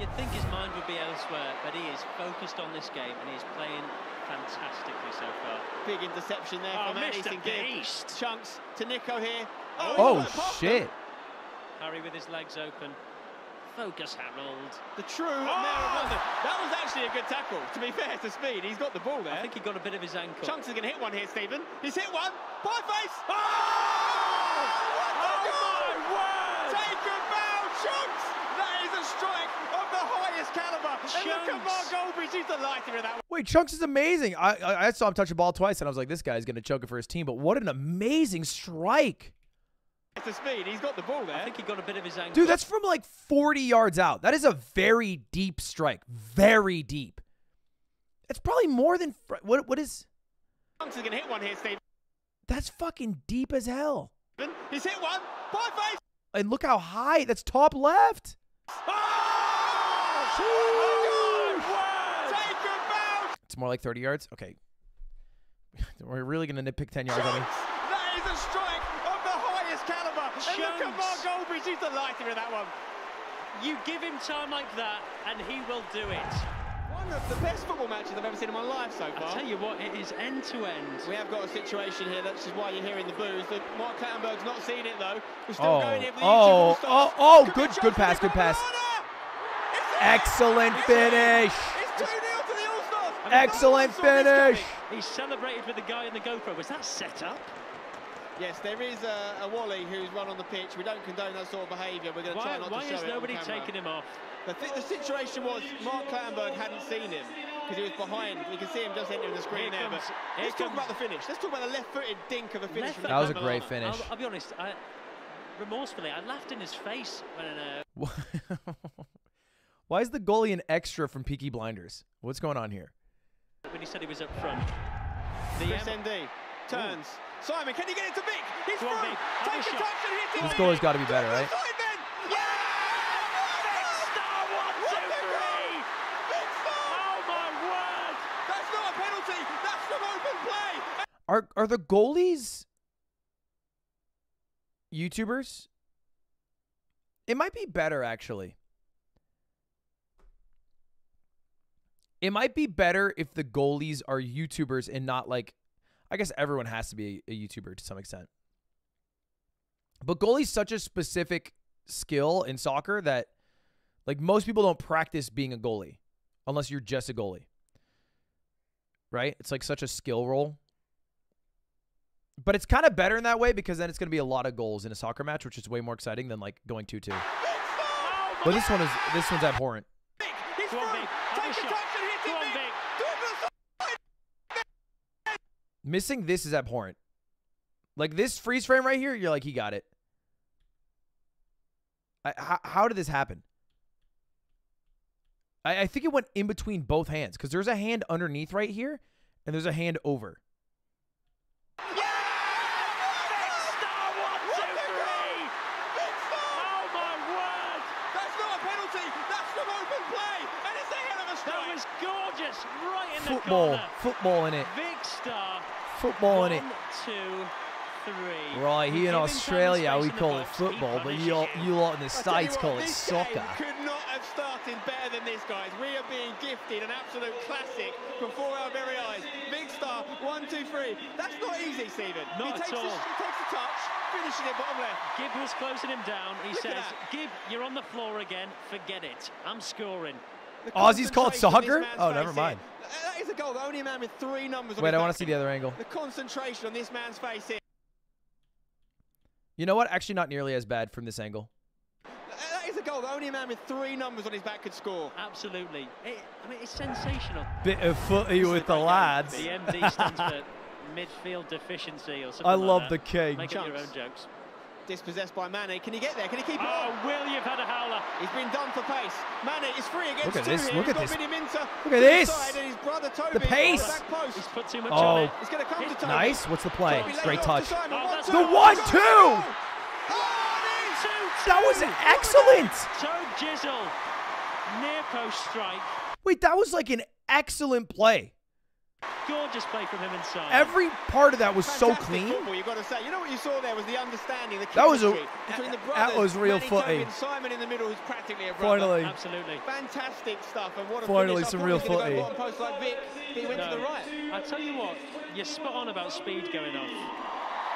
You'd think his mind would be elsewhere, but he is focused on this game and he's playing fantastically so far. Big interception there Oh, from Andy Mr. Beast. Chunkz to Niko here. Oh, he's got oh, past shit. Harry with his legs open. Focus, Harold. The true mayor of London. That was actually a good tackle. To be fair to Speed, he's got the ball there. I think he got a bit of his ankle. Chunkz is going to hit one here, Stephen. He's hit one. Pieface. Oh! What a oh, goal! Take a bow, Chunkz! That is a strike of the highest caliber. And look at Mark Goldbridge. He's delighted with that. Wait, Chunkz is amazing. I, I I saw him touch a ball twice, and I was like, this guy's gonna choke it for his team. But what an amazing strike, To Speed, he's got the ball there. I think he got a bit of his ankle. dude! That's from like 40 yards out. That is a very deep strike, very deep. It's probably more than fr- what? What is? Chunkz is going to hit one here, Stephen. That's fucking deep as hell. He's hit one. Pieface. And look how high. That's top left. Oh, It's more like 30 yards. Okay. We're really gonna nitpick 10 yards on me. That is a strike of the highest caliber. And look at Mark Goldbridge, he's delighted with that one. You give him time like that, and he will do it. One of the best football matches I've ever seen in my life so far. I tell you what, it is end to end. We have got a situation here, that's just why you're hearing the boos. That Mark Clattenburg's not seen it though. We're still Oh, going here for the oh, YouTube oh, oh, good, good pass, good pass. It's Excellent finish. It's 2 0 to the All Stars. Excellent finish. He celebrated with the guy in the GoPro. Was that set up? Yes, there is a, a Wally who's run on the pitch. We don't condone that sort of behaviour. We're going to try Why, not why to show is it on nobody taking him off? The, th- the situation was Mark Clattenburg hadn't seen him because he was behind. We can see him just entering the screen Here there. but let's talk about the finish. Let's talk about the left-footed dink of a finish. Left from foot That was a great Milano. finish. I'll, I'll be honest. I, remorsefully, I laughed in his face when uh, Why is the goalie an extra from Peaky Blinders? What's going on here? when he said he was up front. The Chris em- ND turns. Simon, can you get it to Vic? He's Go through. Vic. Have a Take a touch and hit it. This goalie's got to be better, right? Oh my word! That's not a penalty. That's from open play. Are are the goalies YouTubers? It might be better actually. It might be better if the goalies are YouTubers and not like I guess everyone has to be a, YouTuber to some extent. But goalie's such a specific skill in soccer that like most people don't practice being a goalie unless you're just a goalie. Right? It's like such a skill role. But it's kind of better in that way because then it's going to be a lot of goals in a soccer match, which is way more exciting than like going 2-2. But this one is this one's abhorrent. He's Go on, through. Vic. Have a Take a shot. touch and hit Go it, on, Vic. Vic. Do it for the Missing this is abhorrent. Like this freeze frame right here, you're like he got it. I, how, how did this happen? I, I think it went in between both hands because there's a hand underneath right here, and there's a hand over. Oh my word! That's not a penalty. That's from open play, and it's a hell of a strike. That was gorgeous, right in the Football, football in it. Big star. Football in it. One, two, three. Right, here in give him time and Australia we call it football, but you you. you lot in the I States call it soccer. Could not have started better than this, guys. We are being gifted an absolute classic before our very eyes. Big star, one, two, three. That's not easy, Stephen. Not he at takes all. A, he takes a touch, finishing it bottom left. Gibb was closing him down. He Look says, that. Gibb, you're on the floor again. Forget it. I'm scoring. The Aussies called it concentration on soccer? Oh, face never here. mind. That is a goal. Only a man with three numbers Wait, his I want to see the other angle. The concentration on this man's face here. You know what? Actually, not nearly as bad from this angle. That is a goal. that Only a man with three numbers on his back could score. Absolutely. It, I mean, it's sensational. Bit of footy with the lads. The MD stands for midfield deficiency or something I like love that. the king. Make up your own jokes. Dispossessed by Mane. Can he get there? Can he keep it Oh, on? Will, you've had a howler. He's been done for pace. Mane is free against Look at two this, here. look at got this. Vinny Look at this. side, and his The pace. the back post. He's put too much Oh. on it. It's going to come to Toby. Nice. What's the play? Toby lays Great touch. to Simon. Oh, One, that's two. The Oh, one-two. That was excellent. Toad Jizzle. Near post strike. Wait, that was like an excellent play. Gorgeous play from him inside. Every part of that was so clean. Football, you've got to say. You know what you saw there was the understanding, the That was a- between the that was real Manny footy. Toby and Simon in the middle, who's practically a brother. Finally. Absolutely. Fantastic stuff, and what a Finally finish. Some real he was gonna footy. Go post like Vic, but he went to the right. I tell you what, you're spot on about speed going off.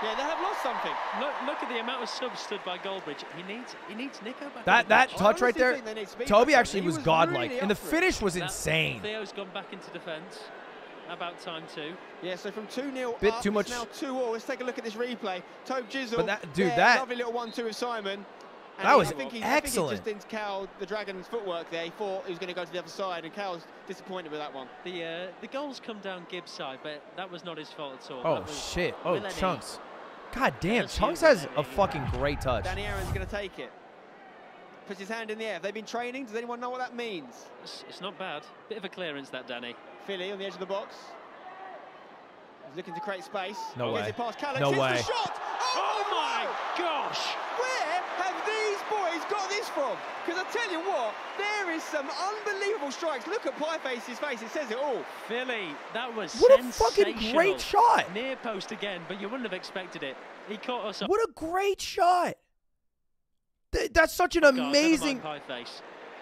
Yeah, they have lost something. Look, look at the amount of subs stood by Goldbridge. He needs, he needs Niko back. That that touch right there, think they need speed Toby actually was was godlike, really and the up for it. finish was That- insane. Theo's gone back into defence. About time too. Yeah, so from 2 0 Bit up, too much- it's now 2 all. Let's take a look at this replay. Tobjizzle. But that- dude, there, that- Lovely little 1 2 with Simon. And That he- was I think he, excellent. I think he just didn't Cal the Dragon's footwork there. He thought he was going to go to the other side, and Cal's disappointed with that one. The uh, the goals come down Gibbs' side, but that was not his fault at all. Oh shit! Oh Will Chunkz. God damn, Chunkz has Will a fucking great touch. Danny Aaron's going to take it. Puts his hand in the air. Have they been training? Does anyone know what that means? It's, it's not bad. Bit of a clearance that Danny. Philly on the edge of the box. He's looking to create space. No Gets way. it past Callum. No Hits way. The shot. Oh, Oh my gosh! Where have these boys got this from? Because I tell you what, there is some unbelievable strikes. Look at Pieface's face, it says it all. Philly, that was What a fucking great shot. Near post again, but you wouldn't have expected it. He caught us up. What a great shot. Th- That's such an God, never mind amazing.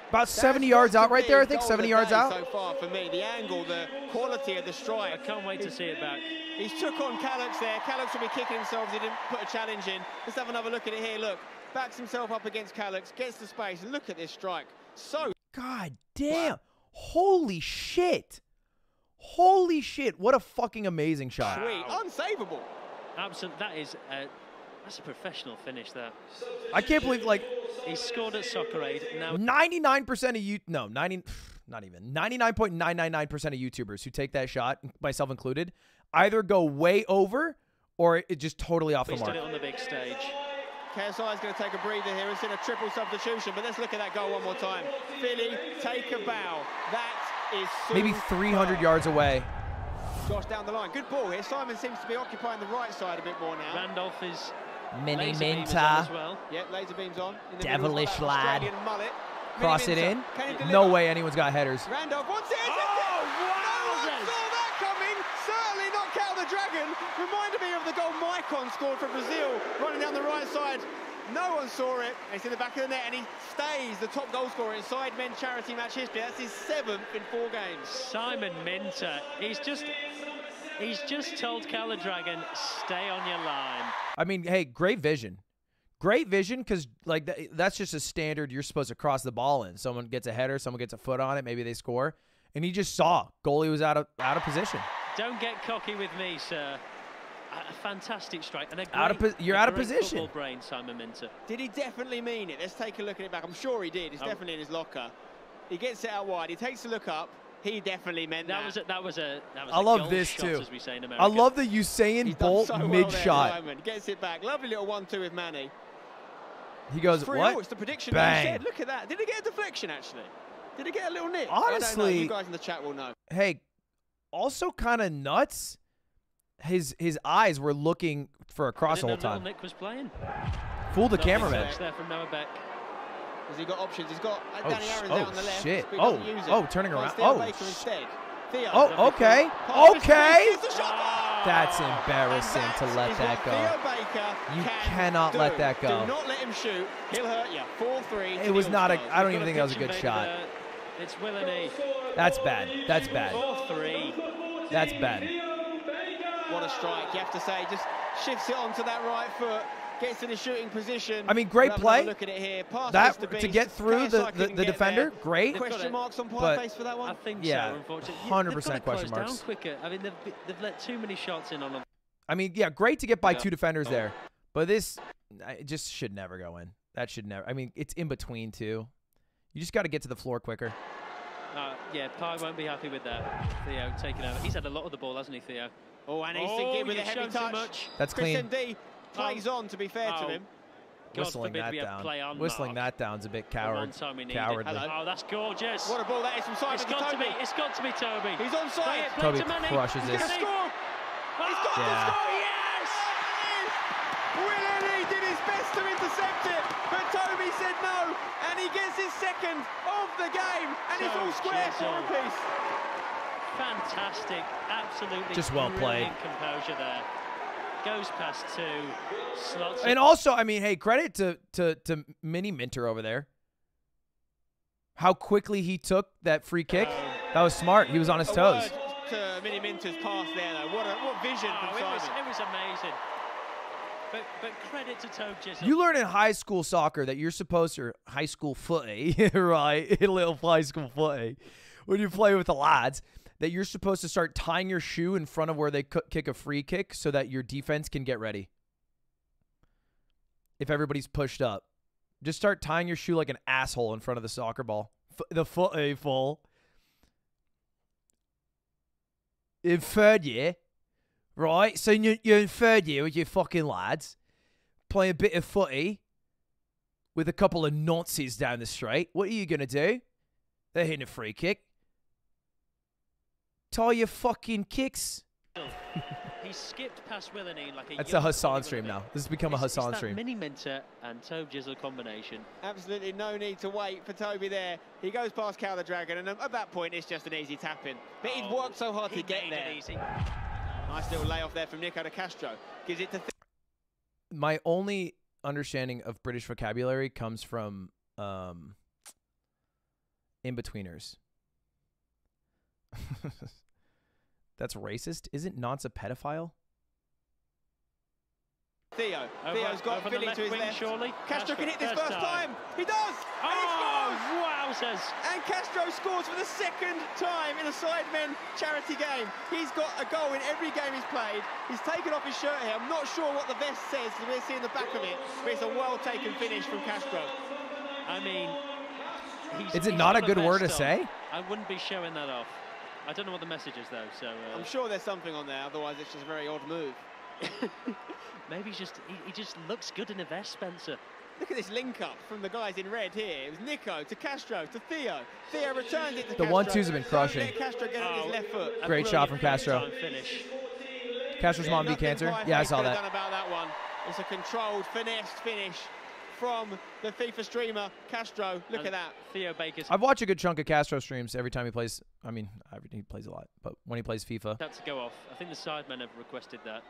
Pieface. About 70 yards out right there, I think. 70 yards out. So far for me, the angle, the quality of the strike. I can't wait to see it back. He's took on Callux there. Callux will be kicking himself. He didn't put a challenge in. Let's have another look at it here. Look, backs himself up against Callux, gets the space. Look at this strike. So God damn. Holy shit. Holy shit. What a fucking amazing shot. sweet, unsavable. Absolutely, that is a, that's a professional finish. there. I can't believe, like, he scored at Soccer Aid. Now 99% of you, no, 90, not even, 99.999% of YouTubers who take that shot, myself included, either go way over or it just totally off the he's mark. done it on the big stage. KSI is going to take a breather here. It's in a triple substitution, but let's look at that goal one more time. Filly, take a bow. That is Maybe superb. 300 yards away. Josh down the line. Good ball here. Simon seems to be occupying the right side a bit more now. Randolph is Mini laser beam Minter. well. Yep, laser beams on. In the Devilish lad. Mullet. Cross Mini it in. Minter. Can he No way anyone's got headers. Randolph wants it. Oh, wow! No one saw that coming. Certainly not Cal the Dragon. Reminded me of the goal Maicon scored for Brazil, running down the right side. No one saw it. It's in the back of the net, and he stays the top goal scorer in Sidemen charity match history. That's his seventh in four games. Simon Minter. He's just he's just told Cal the Dragon, stay on your line. I mean, hey, great vision. Great vision because, like, th- that's just a standard you're supposed to cross the ball in. Someone gets a header, someone gets a foot on it, maybe they score. And he just saw goalie was out of out of position. Don't get cocky with me, sir. A, a fantastic strike and a great, Out of pos- you're a out of position. football brain, Simon Minter. Did he definitely mean it? Let's take a look at it back. I'm sure he did. It's Oh. definitely in his locker. He gets it out wide. He takes a look up. He definitely meant that. That was a, that was a that was I a love this shot, too. as we say in America. I love the Usain He's Bolt so mid there, shot. Simon. Gets it back. Lovely little one-two with Manny. He goes, It's what? Oh, it's the prediction you Bang. said. Look at that. Did he get a deflection actually? Did he get a little nip? I don't know. Honestly- You guys in the chat will know. Hey, also kind of nuts. His his eyes were looking for a cross the whole time. Little Nick was playing. Fooled the Lovely cameraman. touch there from Noah Beck. Has he got options? He's got uh, Oh, Danny Aarons oh, out on the left. shit. but he doesn't Oh, oh, turning around. Oh, Baker instead. Theo. Oh, okay. through. Pass to Okay. Smith. Gets the shot. That's embarrassing to let that go. You can cannot let that go. Do not let him shoot. He'll hurt you. 4-3. It was not a. I don't even think that was a good shot. It's Willne. That's bad. That's bad. 4-3. That's bad. What a strike. You have to say, just shifts it onto that right foot. Gets in a shooting position. I mean, great play. Look at it here. Pass That Mr. to get through KSI the, the, the defender, there. great. Question marks on but- Pieface for that one? I think Yeah, so, unfortunately. 100% question marks. Down quicker. I mean, they've, they've let too many shots in on them. I mean, yeah, great to get by Yeah. two defenders there, but this it just should never go in. That should never. I mean, it's in between two. You just got to get to the floor quicker. Uh, yeah, Pi won't be happy with that. Theo taking over. He's had a lot of the ball, hasn't he, Theo? Oh, and he's Oh, in with a you've heavy shown too touch. much. That's Chris clean. MD plays um, on, to be fair to Oh. him. God Whistling that down. play on Whistling mark. that down's a bit The coward. one time we need it. Cowardly. Oh, that's gorgeous. What a ball that is from Simon It's to got to be. Toby. It's got to be Toby. He's onside. Play it, play Toby to Manny. crushes He's this. going to score. He's got Yeah. to score. Ah, yes! Willne did his best to intercept it, but Toby said no, and he gets his second of the game, and it's all square for a piece. Fantastic. Absolutely. Just well played. composure there. Goes past two. Slots. And also, I mean, hey, credit to to to Mini Minter over there. How quickly he took that free kick. Um, that was smart. He was on his A toes. word to Mini Minter's pass there, though. What a what vision Oh, from it, was, it was amazing. But, but credit to Tobjizzle. You learn in high school soccer that you're supposed to high school footy, right? Little high school footy. When you play with the lads, that you're supposed to start tying your shoe in front of where they kick a free kick so that your defense can get ready. If everybody's pushed up, just start tying your shoe like an asshole in front of the soccer ball. F- the footy eh, full. In third year, right? So you're, in third year with your fucking lads, playing a bit of footy with a couple of nonces down the street. What are you gonna do? They're hitting a free kick. Tie your fucking kicks. He skipped past Willenine like a That's young a Hasan stream now. This has become a Hasan it's that stream. Mini Minter and Tobjizzle combination. Absolutely no need to wait for Toby there. He goes past Cal the Dragon, and at that point, it's just an easy tap in. But he'd worked so hard he to get it there. easy. Nice little layoff there from Niko de Castro. Gives it to My only understanding of British vocabulary comes from um, Inbetweeners. That's racist. Isn't Nance a pedophile? Theo. Over- Theo's got over the Filly left to his wing, left. surely. Castro That's can hit this first first time. time. He does. And he Oh, scores. wowzers. And Castro scores for the second time in a Sidemen charity game. He's got a goal in every game he's played. He's taken off his shirt here. I'm not sure what the vest says. We're seeing the back of it, but it's a well-taken finish from Castro. I mean, he's, Is it not a good word to on. say? I wouldn't be showing that off. I don't know what the message is though, so uh, I'm sure there's something on there. Otherwise, it's just a very odd move. maybe he's just he, he just looks good in a vest, Spencer. Look at this link up from the guys in red here. It was Niko to Castro to Theo. Theo returns it to The Castro. one-twos have been crushing. Castro get it with his left foot. Great shot from Castro. Finish. Castro's mom beat cancer. Yeah, I saw that. Done about that one. It's a controlled, finessed finish from the FIFA streamer Castro. Look And at that. Theo Baker's I've watched a good chunk of Castro streams every time he plays. I mean, he plays a lot, but when he plays FIFA, That to go off. I think the sidemen have requested that.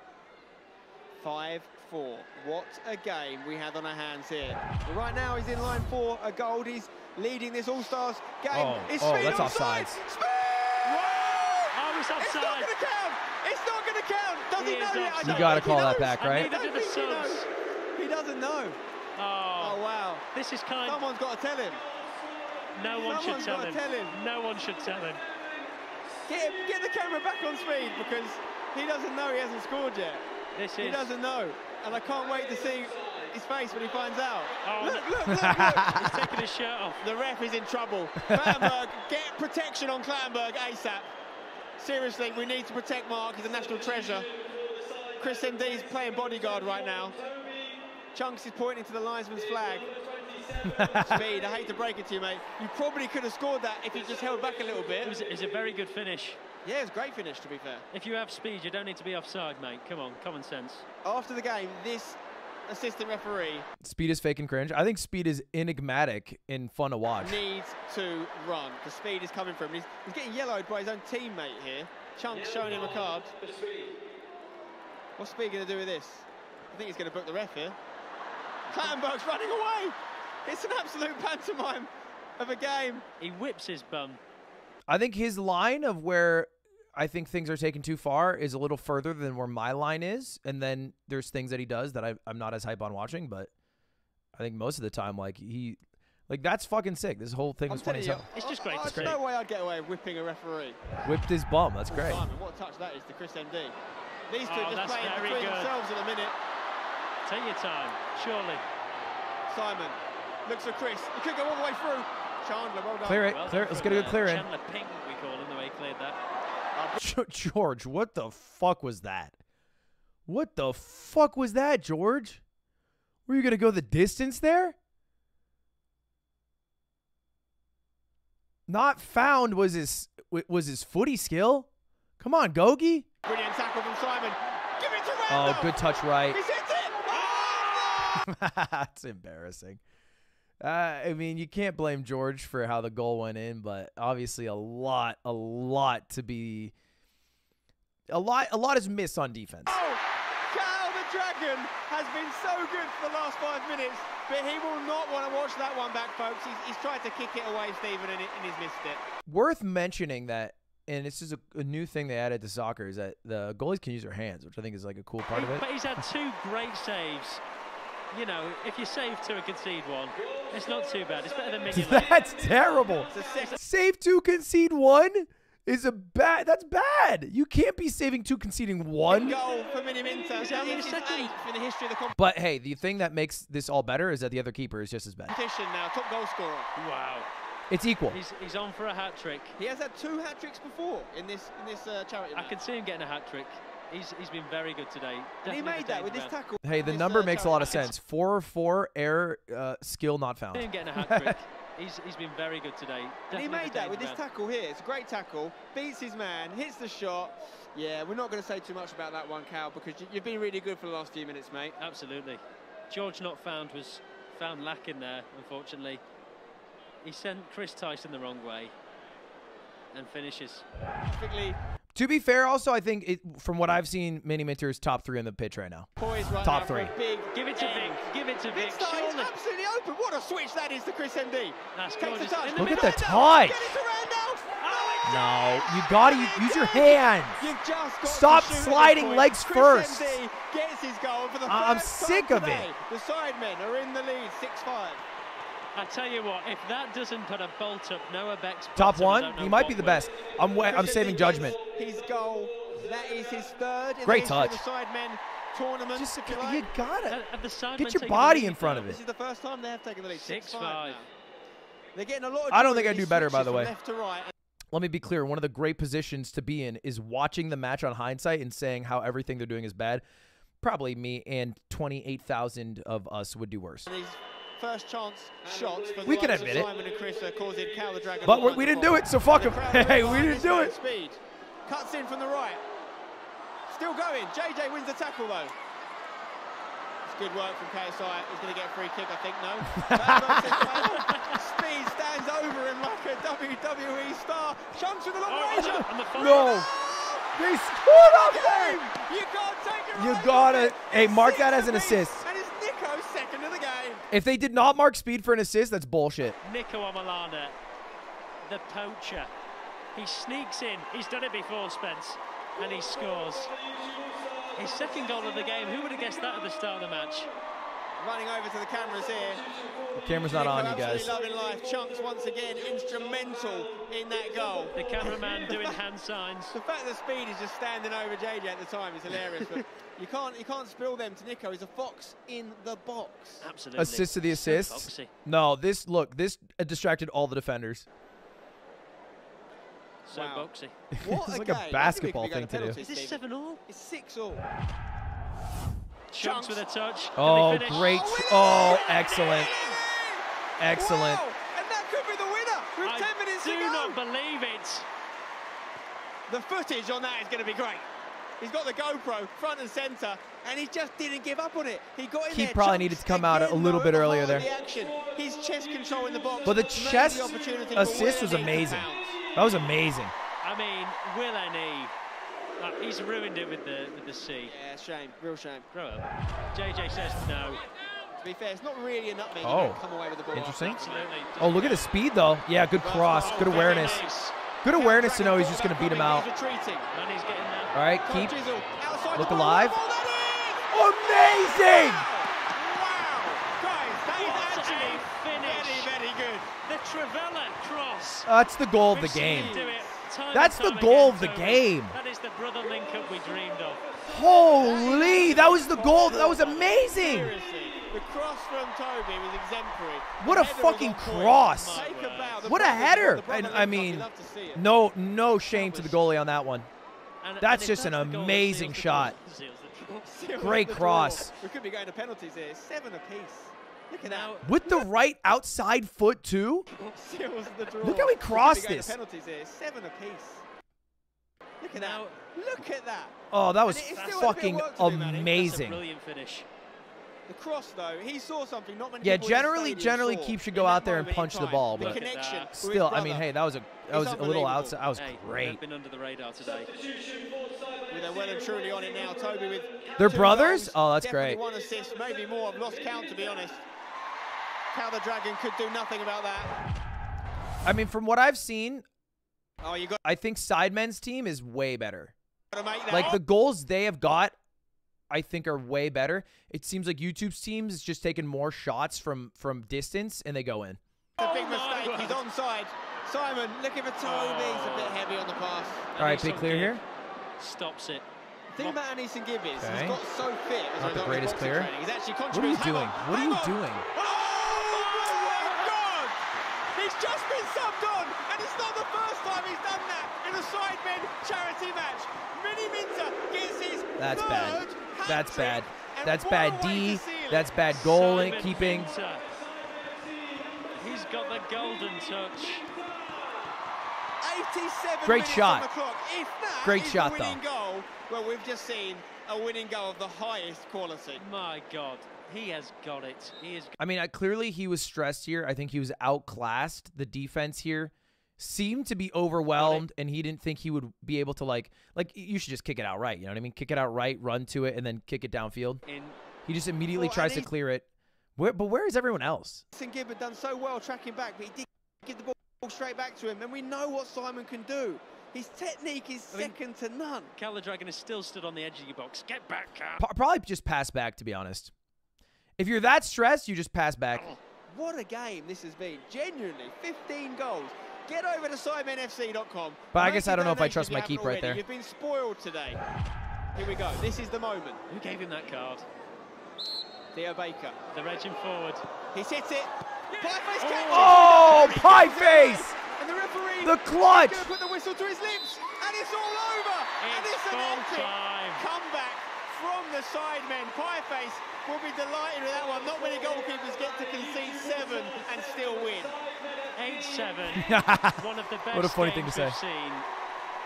5-4. What a game we had on our hands here. But right now he's in line for a gold. He's leading this All-Stars game. Oh, Is oh, Speed that's offside? offsides. Speed! Oh, it's It's not going to count. It's not going to count. Does he, He know yet? I offside. don't You gotta think he call that knows. back, And right? neither I do the think he knows. He doesn't know. This is kind. Someone's got to tell him. no one should tell him. tell him. No one should tell him. Get, him, get the camera back on speed because he doesn't know he hasn't scored yet. This is. He doesn't know. And I can't wait to see his face when he finds out. Oh, look, look, look, look. He's taking his shirt off. The ref is in trouble. Clattenburg, get protection on Clattenburg ASAP. Seriously, we need to protect Mark. He's a national treasure. Chris MD's playing bodyguard right now. Chunkz is pointing to the linesman's flag. Speed, I hate to break it to you, mate. You probably could have scored that if you just held back a little It bit. was, it was a very good finish. Yeah, it's a great finish, to be fair. If you have speed, you don't need to be offside, mate. Come on, common sense. After the game, this assistant referee Speed is fake and cringe. I think Speed is enigmatic and fun to watch. needs to run because Speed is coming from him. He's, he's getting yellowed by his own teammate here. Chunkz showing him a card. What's Speed going to do with this? I think he's going to book the ref here. Clattenburg's running away. It's an absolute pantomime of a game. He whips his bum. I think his line of where I think things are taken too far is a little further than where my line is, and then there's things that he does that I, I'm not as hype on watching, but I think most of the time, like he, like that's fucking sick. This whole thing I'm was funny as you, hell. It's just great oh. There's no way I'd get away whipping a referee. Whipped his bum. That's great. Simon, what a touch that is to Chris MD. These two Oh, are just playing between good. themselves at the minute. Take your time, surely. Simon looks for Chris. He could go all the way through. Chandler, well done. Clear it. Well clear. done Let's get a good uh, clear in. Chandler Ping, we call him, the way he cleared that. George, what the fuck was that? What the fuck was that, George? Were you gonna go the distance there? Not found was his was his footy skill. Come on, Gogi. Brilliant tackle from Simon. Give it to Oh, good touch right. That's embarrassing. Uh, I mean, you can't blame George for how the goal went in, but obviously a lot, a lot to be, a lot, a lot is missed on defense. Oh, Cal the Dragon has been so good for the last five minutes, but he will not want to watch that one back, folks. He's, he's tried to kick it away, Stephen, and, it, and he's missed it. Worth mentioning that, and this is a, a new thing they added to soccer, is that the goalies can use their hands, which I think is like a cool part of it. But he's had two great saves. You know, if you save two and concede one, it's not too bad. It's better than Minion Lane. That's terrible. Save two, concede one is a bad. That's bad. You can't be saving two, conceding one. Goal for Mini Minter. He's only It's second. eighth in the history of the But hey, the thing that makes this all better is that the other keeper is just as bad. competition now. Top goal scorer. Wow. It's equal. He's, he's on for a hat trick. He has had two hat tricks before in this in this uh, charity I match. can see him getting a hat trick. He's, he's been very good today. And he made that with danger this man. tackle. Hey, the number makes a lot of sense. Four four air uh, skill not See him found. getting a hat trick. He's, he's been very good today. And he made that with danger this tackle here. It's a great tackle. Beats his man, hits the shot. Yeah, we're not going to say too much about that one, Cal, because you- you've been really good for the last few minutes, mate. Absolutely. George not found was found lacking there, unfortunately. He sent Chris Tyson the wrong way and finishes. Perfectly To be fair, also I think it, from what I've seen, Mini Minter is top three in the pitch right now. poised right Top now three. big Give it to Vikk. Give it to Vikk. Vic Starr is absolutely open. What a switch that is to Chris MD. That's Takes the gorgeous. touch. In the Look at the touch. Get it to Randolph. No, you gotta u- use your hands. You've just got Stop to shoot at this sliding legs Chris first. Gets his goal for the I- I'm sick of it. The sidemen are in the lead, 6-5. I tell you what, if that doesn't put a bolt up Noah Beck's Top one, he might be the best. I'm wa- I'm saving judgment. His goal, that is his third in Great the history of touch. tournament, Just if you you gotta Have- have the sidemen get your body in front now? of This it. is the first time they have taken the lead. 6 5 6-5. now. They're getting a lot of I don't think I with do better, by the way. Left to right. Let me be clear. One of the great positions to be in is watching the match on hindsight and saying how everything they're doing is bad. Probably me and 28,000 of us would do worse. And his first chance shots for the We can likes admit it. Simon and Chris are causing Cal the Dragon. But we- we didn't do it, so fuck The 'em. crowd are Hey, we didn't do it. Speed. Cuts in from the right. Still going. JJ wins the tackle though. It's good work from KSI. He's going to get a free kick, I think. No. Speed stands over him like a WWE star. Chunkz with a long Oh, range. and the follow- No. They scored off him. You can't take it. You right gotta, it. hey, mark that as an apiece, assist. And it's Niko second of the game. If they did not mark speed for an assist, that's bullshit. Niko Omilana, the poacher. He sneaks in. He's done it before, Spence, and he scores. His second goal of the game. Who would have guessed that at the start of the match? Running over to the cameras here. The camera's not on, you guys. absolutely loving life. Chunkz once again instrumental in that goal. The cameraman doing hand signs. The fact that Speed is just standing over JJ at the time is hilarious. But you can't you can't spill them to Niko. He's a fox in the box. Absolutely. Assist to the assist. foxy. No, this look, this uh, distracted all the defenders. So Wow. boxy. What It's a like a basketball thing could to do. Is this seven all? It's six all. Chunkz with a touch. Oh, great. Oh, oh excellent. Excellent. Wow, and that could be the winner with I 10 minutes do to go. not believe it. The footage on that is going to be great. He's got the GoPro front and centre, and he just didn't give up on it. He got in He there. probably needed to come out a little bit earlier there. The. His chest control in the box. But the chest opportunity, but assist was amazing. That was amazing. I mean, Will N.E. Uh, he's ruined it with the with the C. Yeah, shame, real shame. Grow up. JJ says no. To be fair, it's not really a nutmeg. You Oh, don't come away with the ball. interesting. Absolutely. Oh, look at his speed though. Yeah, good cross, good awareness. Good awareness to know he's just gonna beat him out. He's retreating. And he's getting there. All right, keep. Look alive. ball, that Amazing! Guys, that is actually finish. very, very good. The Trivela cross. That's the goal of the game. him do it time That's the goal of the Toby. game. That is the brother link-up we dreamed of. Holy, that was the goal. That was amazing. Seriously, the cross from Toby was exemplary. What a fucking cross. Take a bow. The What a header. And I mean, you love to see it. no no shame to the goalie on that one. And, That's and if just an the goal amazing shot. draw- seals the draw. Seals Great cross. We could be going to penalties here. Seven apiece. Look at Now, With the right outside foot too. that. Seals the draw. Look how he We could be crossed this. penalties here. Seven apiece. Look at Now- that. Look at that. Oh, that was And it- it still had a bit of fucking work do, that's a amazing. brilliant finish. The cross, though, he saw something not many Yeah, people in the generally, generally, saw Keep should go out there and moment in punch the ball, but connection still, I mean, hey, that was a that was a little outside. That was Hey, great. they've been under the radar today. With a well and truly on it now, Toby with They're brothers? goals, Oh, that's definitely great. one assist, maybe more. I've lost count to be honest. Cal the Dragon could do nothing about that. I mean, from what I've seen, Oh, you got I think Sidemen's team is way better. to make that. Like the goals they have got, I think are way better. It seems like YouTube's teams is just taking more shots from from distance and they go in. It's a big mistake. He's onside. Simon looking for Toby. Oh. He's a bit heavy on the pass. All right, Anesongib clear here. Stops it. The thing about Anesongib is Okay. he's got so fit as Not the greatest boxing clear. training. He's actually What are you doing? What are you doing? Oh my God! He's just been subbed on, and it's not the first time he's done that in a sidemen charity match. Mini Minter gets his That's third bad. That's bad. That's bad D. to seal it. That's bad goal Simon keeping. Minter. He's got the golden touch. 87 Great shot. on the clock. If that Great is shot, winning though. goal, well, we've just seen a winning goal of the highest quality. My God, he has got it. He is. I mean, I, clearly he was stressed here. I think he was outclassed. The defense here seemed to be overwhelmed, and he didn't think he would be able to like like you should just kick it out right. You know what I mean? Kick it out right, run to it, and then kick it downfield. In He just immediately Well, tries to clear it. Where, but where is everyone else? St Gibb had done so well tracking back, but he did give the ball straight back to him, and we know what Simon can do. His technique is I mean- second to none. Cal the Dragon is still stood on the edge of your box. Get back, Cal. Probably just pass back, to be honest. If you're that stressed, you just pass back. Oh. What a game this has been. Genuinely, 15 goals. Get over to SimonFC.com. But I guess I don't know if I trust my haven't keep right there. You've been spoiled today. Here we go. This is the moment. Who gave him that card? Theo Baker. They're edging forward. He's hit it. Pieface oh. catches. Oh, Very pie face! And the referee The clutch! is going to put the whistle to his lips, and it's all over. and It's it's an full epic time. comeback from the sidemen. Pieface will be delighted with that one. Not many goalkeepers get to concede seven and still win. 8-7. One of the best What a funny thing to say. seen,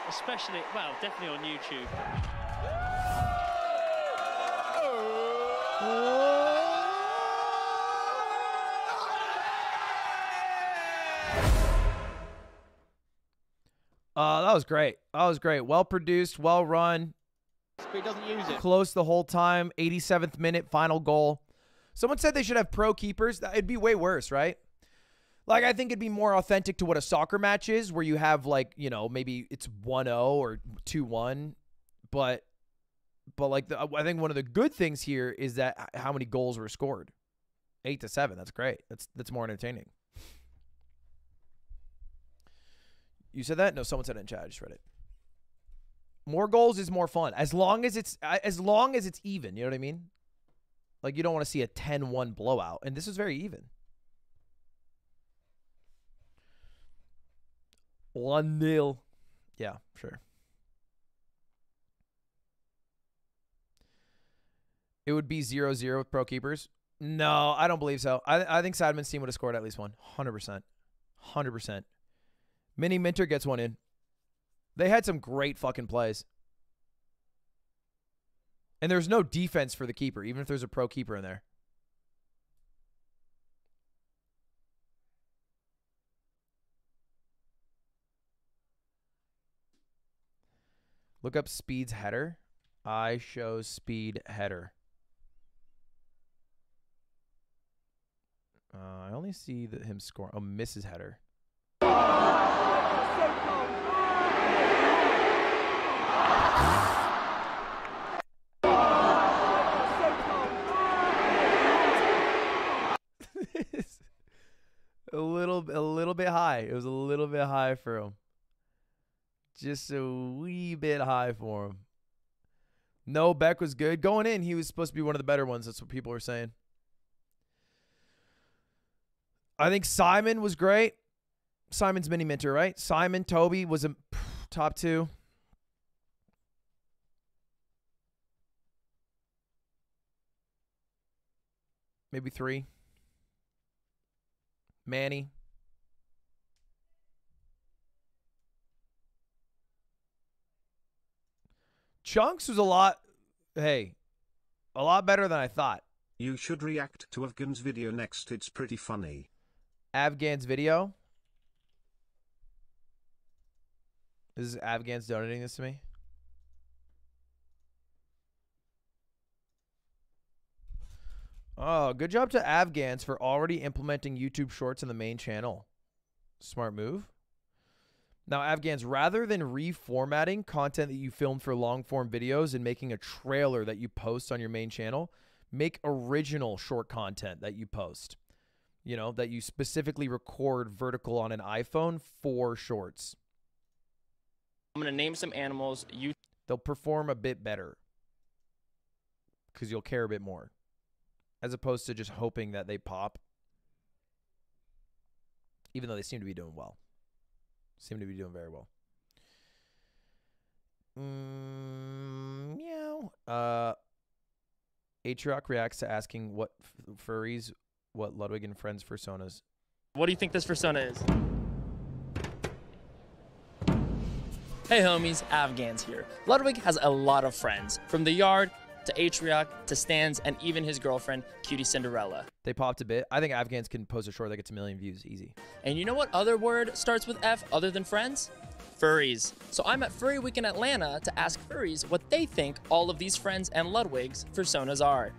especially, well, definitely on YouTube. Uh, that was great. That was great. Well produced, well run, But he doesn't use it. close the whole time. 87th minute, final goal. Someone said they should have pro keepers. That- It'd be way worse, right? Like I think it'd be more authentic to what a soccer match is, where you have like you know maybe it's 1-0 or 2-1, but but like the, I think one of the good things here is that how many goals were scored, eight to seven. That's great. That's that's more entertaining. You said that? No, someone said it in chat. I just read it. More goals is more fun as long as it's as long as it's even. You know what I mean? Like you don't want to see a 10-1 blowout, and this was very even. One nil. Yeah, sure. It would be 0-0 with pro keepers. No, I don't believe so. I I think Sidemen's team would have scored at least one. 100%. 100%. Mini Minter gets one in. They had some great fucking plays. And there's no defense for the keeper, even if there's a pro keeper in there. Look up Speed's header. IShowSpeed header. Uh, I only see that him score. Oh, misses header. a little, a little bit high. It was a little bit high for him. Just a wee bit high for him. No, Beck was good. Going in, he was supposed to be one of the better ones. That's what people were saying. I think Simon was great. Simon's Mini Minter, right? Simon, Toby was a top two. Maybe three. Manny. Chunkz was a lot, hey, a lot better than I thought. You should react to Avghans video next, it's pretty funny. Avghans video. Is Avghans donating this to me? Oh, good job to Avghans for already implementing YouTube Shorts in the main channel. Smart move. Now, Avghans, rather than reformatting content that you filmed for long form videos and making a trailer that you post on your main channel, make original short content that you post. You know, that you specifically record vertical on an iPhone for shorts. I'm gonna name some animals. You They'll perform a bit better because you'll care a bit more as opposed to just hoping that they pop, even though they seem to be doing well. Seem to be doing very well. Mm, meow. Uh, Atrioc reacts to asking what furries, what Ludwig and Friends personas. What do you think this persona is? Hey homies, Avghans here. Ludwig has a lot of friends, from the yard to Atrioc to Stanz and even his girlfriend, QTCinderella. They popped a bit. I think Avghans can post a short that gets a million views easy. And you know what other word starts with F other than friends? Furries. So I'm at Furry Week in Atlanta to ask furries what they think all of these friends and Ludwig's personas are.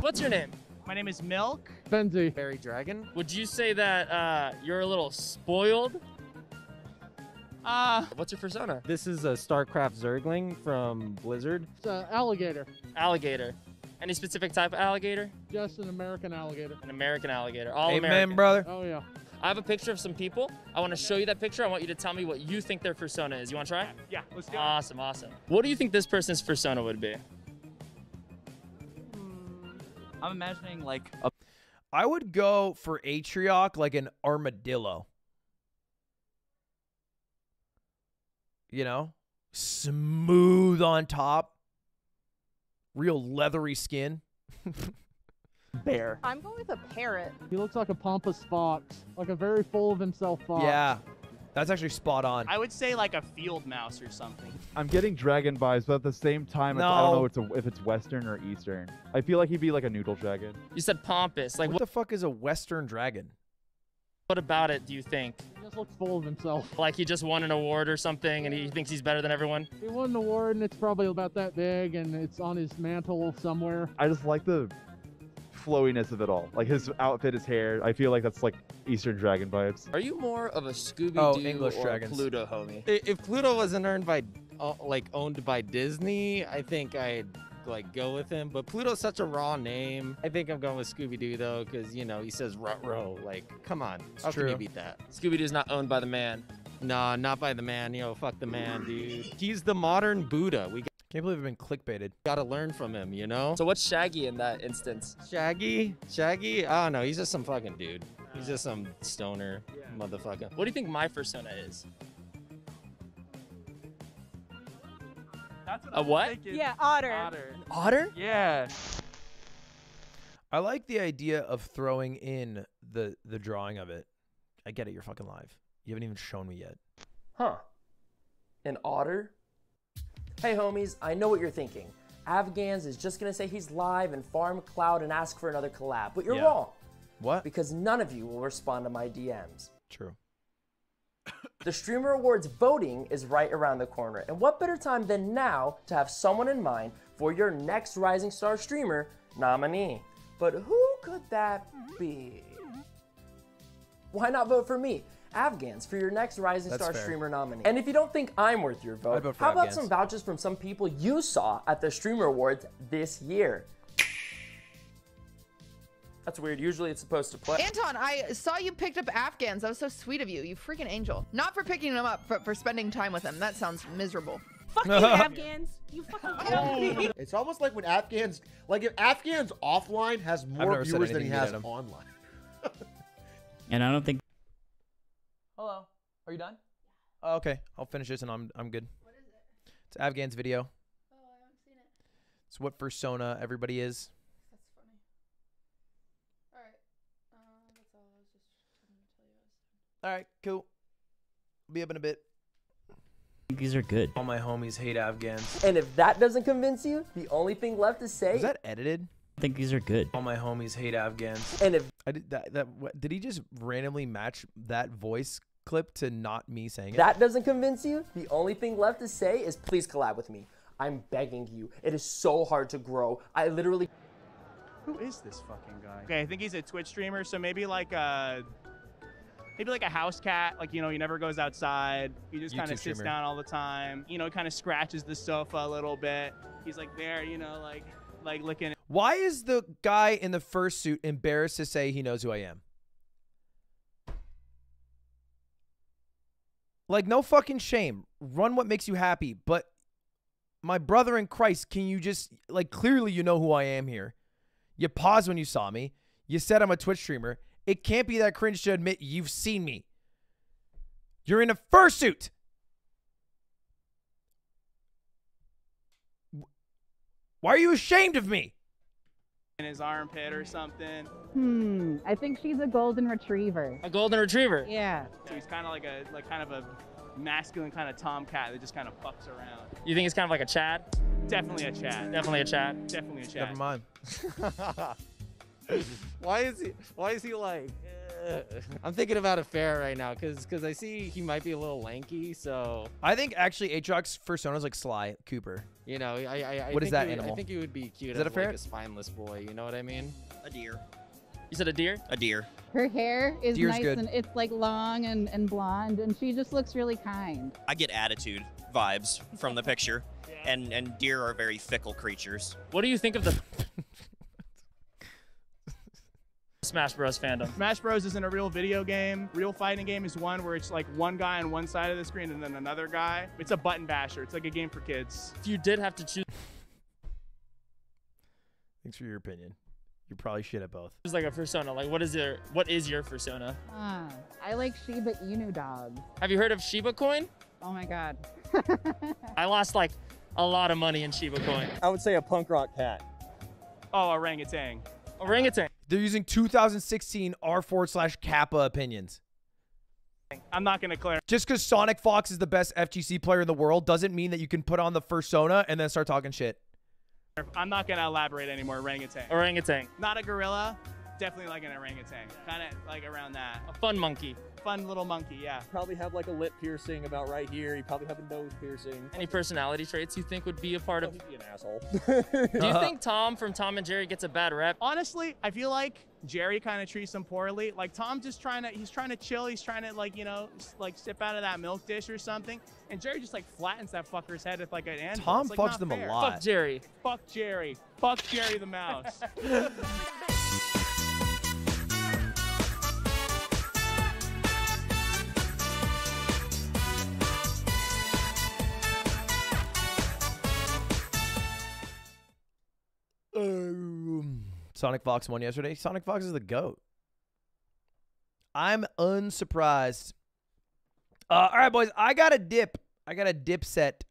What's your name? My name is Milk. Benzie. Barry Dragon. Would you say that uh, you're a little spoiled? Uh, What's your persona? this is a StarCraft Zergling from Blizzard. It's an alligator. Alligator. Any specific type of alligator? Just an American alligator. An American alligator. All Amen, American. brother. Oh, yeah. I have a picture of some people. I want to show you that picture. I want you to tell me what you think their persona is. You want to try? Yeah, let's do Awesome, awesome. What do you think this person's persona would be? I'm imagining like a I would go for Atrioc like an armadillo. You know? Smooth on top. Real leathery skin. bear. I'm going with a parrot. He looks like a pompous fox, like a very full of himself fox. Yeah. That's actually spot on. I would say like a field mouse or something. I'm getting dragon vibes, but at the same time, it's, I don't No. know it's a, if it's Western or Eastern. I feel like he'd be like a noodle dragon. You said pompous. Like, what what, the fuck is a western dragon? what about it do you think? He just looks full of himself. Like he just won an award or something and he thinks he's better than everyone? He won an award, and it's probably about that big, and it's on his mantle somewhere. I just like the flowiness of it all. Like his outfit, his hair. I feel like that's like Eastern dragon vibes. Are you more of a Scooby Doo Oh, English or dragons. Pluto homie? If Pluto wasn't earned by, uh, like owned by Disney, I think I'd like go with him. But Pluto's such a raw name. I think I'm going with Scooby Doo though, because you know he says Rutro. Like, come on, how can you beat that? Scooby Doo's not owned by the man. Nah, not by the man. You know, fuck the man, dude. He's the modern Buddha. We Can't believe I've been clickbaited. gotta learn from him. You know. So what's Shaggy in that instance? Shaggy, Shaggy. I don't know. He's just some fucking dude. He's just some stoner motherfucker. What do you think my persona is? That's A what? Yeah, otter. Otter? Yeah. I like the idea of throwing in the the drawing of it. I get it, you're fucking live. You haven't even shown me yet. Huh. An otter? Hey homies, I know what you're thinking. Avghans is just gonna say he's live and farm cloud and ask for another collab, but you're Yeah. wrong. What? Because none of you will respond to my DMs. True. The Streamer Awards voting is right around the corner, and what better time than now to have someone in mind for your next Rising Star Streamer nominee? But who could that be? Why not vote for me, Avghans, for your next Rising That's Star fair. Streamer nominee? And if you don't think I'm worth your vote, vote how about some vouchers from some people you saw at the Streamer Awards this year? That's weird. Usually it's supposed to play. Anton, I saw you picked up Avghans. That was so sweet of you. You freaking angel. Not for picking them up, but for spending time with them. That sounds miserable. Fuck you, Avghans. You fucking oh. kill. It's almost like when Avghans, like if Avghans offline has more viewers than he has online. And I don't think Hello. Are you done? Oh, okay. I'll finish this and I'm I'm good. What is it? It's Avghans video. Oh, I haven't seen it. It's what persona everybody is. That's funny. All right. Uh, that's all I was just trying to tell you. All right, cool. Be up in a bit. these are good. All my homies hate Avghans. And if that doesn't convince you, the only thing left to say is that edited? I think these are good. All my homies hate Avghans. And if I did that, that what, did he just randomly match that voice clip to not me saying it? that doesn't convince you, the only thing left to say is please collab with me. I'm begging you. It is so hard to grow. I literally Who is this fucking guy? Okay, I think he's a Twitch streamer, so maybe like a maybe like a house cat. Like you know, he never goes outside. He just kind of sits streamer. down all the time. You know, he kind of scratches the sofa a little bit. He's like there, you know, like like licking. Why is the guy in the first suit embarrassed to say he knows who I am? Like, no fucking shame. Run what makes you happy. But my brother in Christ, can you just, like, clearly you know who I am here. You paused when you saw me. You said I'm a Twitch streamer. It can't be that cringe to admit you've seen me. You're in a fursuit. Why are you ashamed of me? in his armpit or something. Hmm. I think she's a golden retriever. A golden retriever. Yeah. So he's kind of like a like kind of a masculine kind of tomcat that just kind of fucks around. You think it's kind of like a Chad? Definitely a Chad. Definitely a Chad. Definitely a Chad. Never mind. why is he? Why is he like? uh, I'm thinking about a fair right now because because I see he might be a little lanky. So I think actually Atrioc's persona is like Sly Cooper. you know, I I, I What is think that he would, animal? I think he would be cute Is as that a like ferret? a spineless boy. You know what I mean? A deer. You said a deer? A deer. Her hair is Deer's nice good. and it's like long and, and blonde, and she just looks really kind. I get attitude vibes from the picture, and and deer are very fickle creatures. What do you think of the Smash Bros fandom? Smash Bros isn't a real video game. Real fighting game is one where it's like one guy on one side of the screen and then another guy. It's a button basher. It's like a game for kids. If you did have to choose Thanks for your opinion. You're probably shit at both. It's like a persona, like what is your what is your persona? Ah, I like Shiba Inu dogs. Have you heard of Shiba Coin? Oh my god. I lost like a lot of money in Shiba Coin. I would say a punk rock cat. Oh, orangutan. Orangutan. They're using 2016 R forward slash Kappa opinions. I'm not gonna clarify. Just because Sonic Fox is the best FGC player in the world doesn't mean that you can put on the persona and then start talking shit. I'm not gonna elaborate anymore. Orangutan. Orangutan. Not a gorilla. Definitely like an orangutan. Kind of like around that. A fun monkey. Fun little monkey. Yeah. Probably have like a lip piercing about right here. You probably have a nose piercing. Any personality traits you think would be a part of? Oh, he'd be an asshole. Do you think Tom from Tom and Jerry gets a bad rep? Honestly, I feel like Jerry kind of treats him poorly. Like Tom just trying to, he's trying to chill. He's trying to like, you know, like sip out of that milk dish or something. And Jerry just like flattens that fucker's head with like an anvil. Tom like, fucks not them a lot. Fuck Jerry. Fuck Jerry. Fuck Jerry the mouse. Sonic Fox won yesterday. Sonic Fox is the GOAT. I'm unsurprised. Uh, all right, boys. I got a dip. I got a dip set.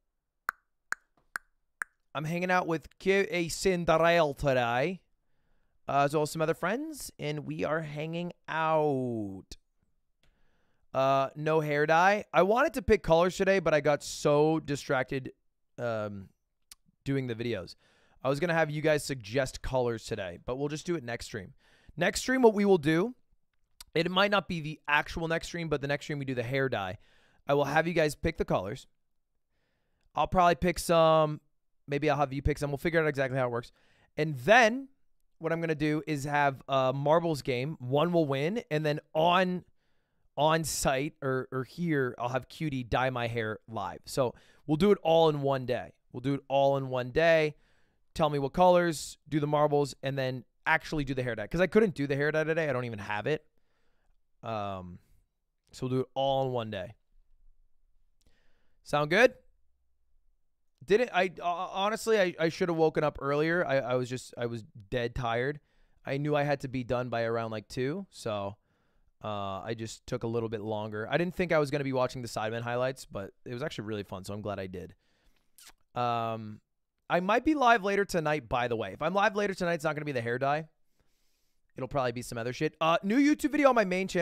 I'm hanging out with QTCinderella today, uh, as well as some other friends, and we are hanging out. Uh, no hair dye. I wanted to pick colors today, but I got so distracted um, doing the videos. I was gonna have you guys suggest colors today, but we'll just do it next stream. Next stream, what we will do, it might not be the actual next stream, but the next stream we do the hair dye. I will have you guys pick the colors. I'll probably pick some. Maybe I'll have you pick some. We'll figure out exactly how it works. And then what I'm gonna do is have a marbles game. One will win, and then on on site or or here, I'll have Cutie dye my hair live. So we'll do it all in one day. We'll do it all in one day. Tell me what colors, do the marbles, and then actually do the hair dye. Because I couldn't do the hair dye today. I don't even have it. Um, so we'll do it all in one day. Sound good? Didn't I? Uh, honestly, I, I should have woken up earlier. I, I was just I was dead tired. I knew I had to be done by around like two, so uh, I just took a little bit longer. I didn't think I was gonna be watching the Sidemen highlights, but it was actually really fun, so I'm glad I did. Um, I might be live later tonight. By the way, if I'm live later tonight, it's not gonna be the hair dye. It'll probably be some other shit. Uh, new YouTube video on my main channel.